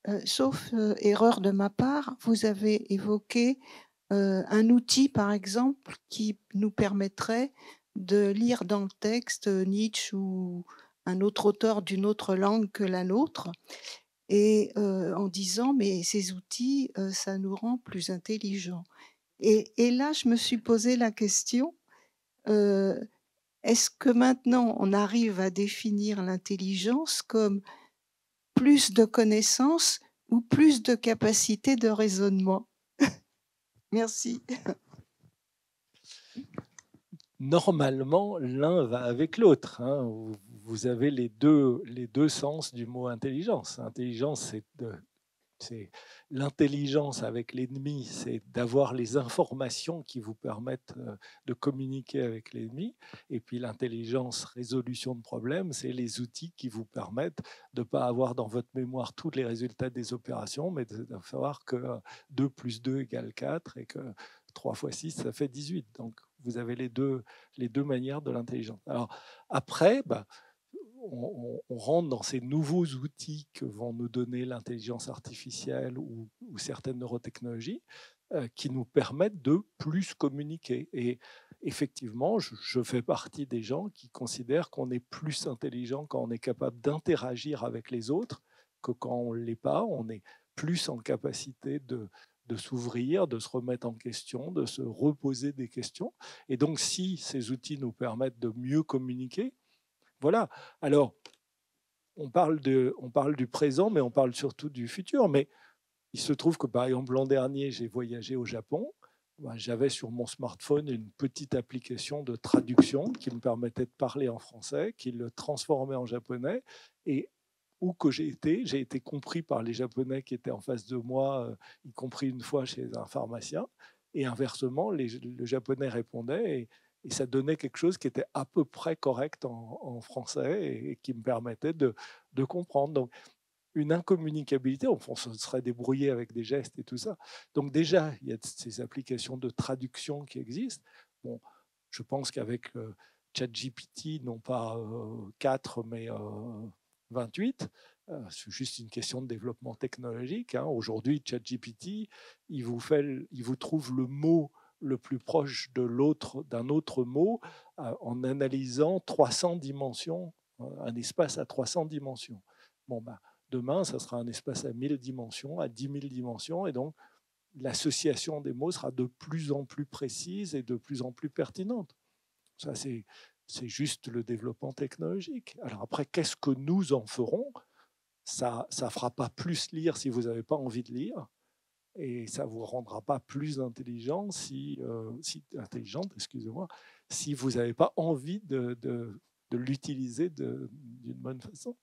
Euh, sauf euh, erreur de ma part, vous avez évoqué euh, un outil, par exemple, qui nous permettrait de lire dans le texte Nietzsche ou un autre auteur d'une autre langue que la nôtre, et en disant, mais ces outils, ça nous rend plus intelligents. Et, là, je me suis posé la question, est-ce que maintenant on arrive à définir l'intelligence comme plus de connaissances ou plus de capacité de raisonnement? (laughs) Merci.
Normalement, l'un va avec l'autre. Hein. Avez les deux, les deux sens du mot intelligence. Intelligence, c'est l'intelligence avec l'ennemi, c'est d'avoir les informations qui vous permettent euh, de communiquer avec l'ennemi. Et puis l'intelligence, résolution de problèmes, c'est les outils qui vous permettent de ne pas avoir dans votre mémoire tous les résultats des opérations, mais de, savoir que 2 plus 2 égale 4 et que 3 fois 6, ça fait 18. Donc vous avez les deux, les deux manières de l'intelligence. Alors après, bah, on, rentre dans ces nouveaux outils que vont nous donner l'intelligence artificielle ou, certaines neurotechnologies euh, qui nous permettent de plus communiquer. Et effectivement, je, fais partie des gens qui considèrent qu'on est plus intelligent quand on est capable d'interagir avec les autres que quand on ne l'est pas. On est plus en capacité de, de s'ouvrir, de se remettre en question, de se reposer des questions. Et donc, si ces outils nous permettent de mieux communiquer, voilà. Alors, on parle, de, on parle du présent, mais on parle surtout du futur. Mais il se trouve que, par exemple, l'an dernier, j'ai voyagé au Japon. Ben, j'avais sur mon smartphone une petite application de traduction qui me permettait de parler en français, qui le transformait en japonais. Et où que j'ai été, j'ai été compris par les Japonais qui étaient en face de moi, euh, y compris une fois chez un pharmacien. Et inversement, les, le Japonais répondait. Et ça donnait quelque chose qui était à peu près correct en, français et, qui me permettait de, comprendre. Donc, une incommunicabilité, on se serait débrouillé avec des gestes et tout ça. Donc déjà, il y a ces applications de traduction qui existent. Bon, je pense qu'avec euh, ChatGPT, non pas 4, euh, mais 28, euh, c'est juste une question de développement technologique. Hein. Aujourd'hui, ChatGPT, il il vous trouve le mot le plus proche de l'autre, d'un autre mot, euh, en analysant 300 dimensions, euh, un espace à 300 dimensions. Bon, ben, demain, ça sera un espace à 1000 dimensions, à 10 000 dimensions, et donc l'association des mots sera de plus en plus précise et de plus en plus pertinente. Ça, c'est, c'est juste le développement technologique. Alors après, qu'est-ce que nous en ferons? Ça ne fera pas plus lire si vous n'avez pas envie de lire et ça vous rendra pas plus intelligent si, euh, si intelligente, excusez-moi, si vous n'avez pas envie de, l'utiliser d'une bonne façon.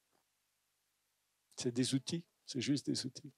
C'est des outils, c'est juste des outils.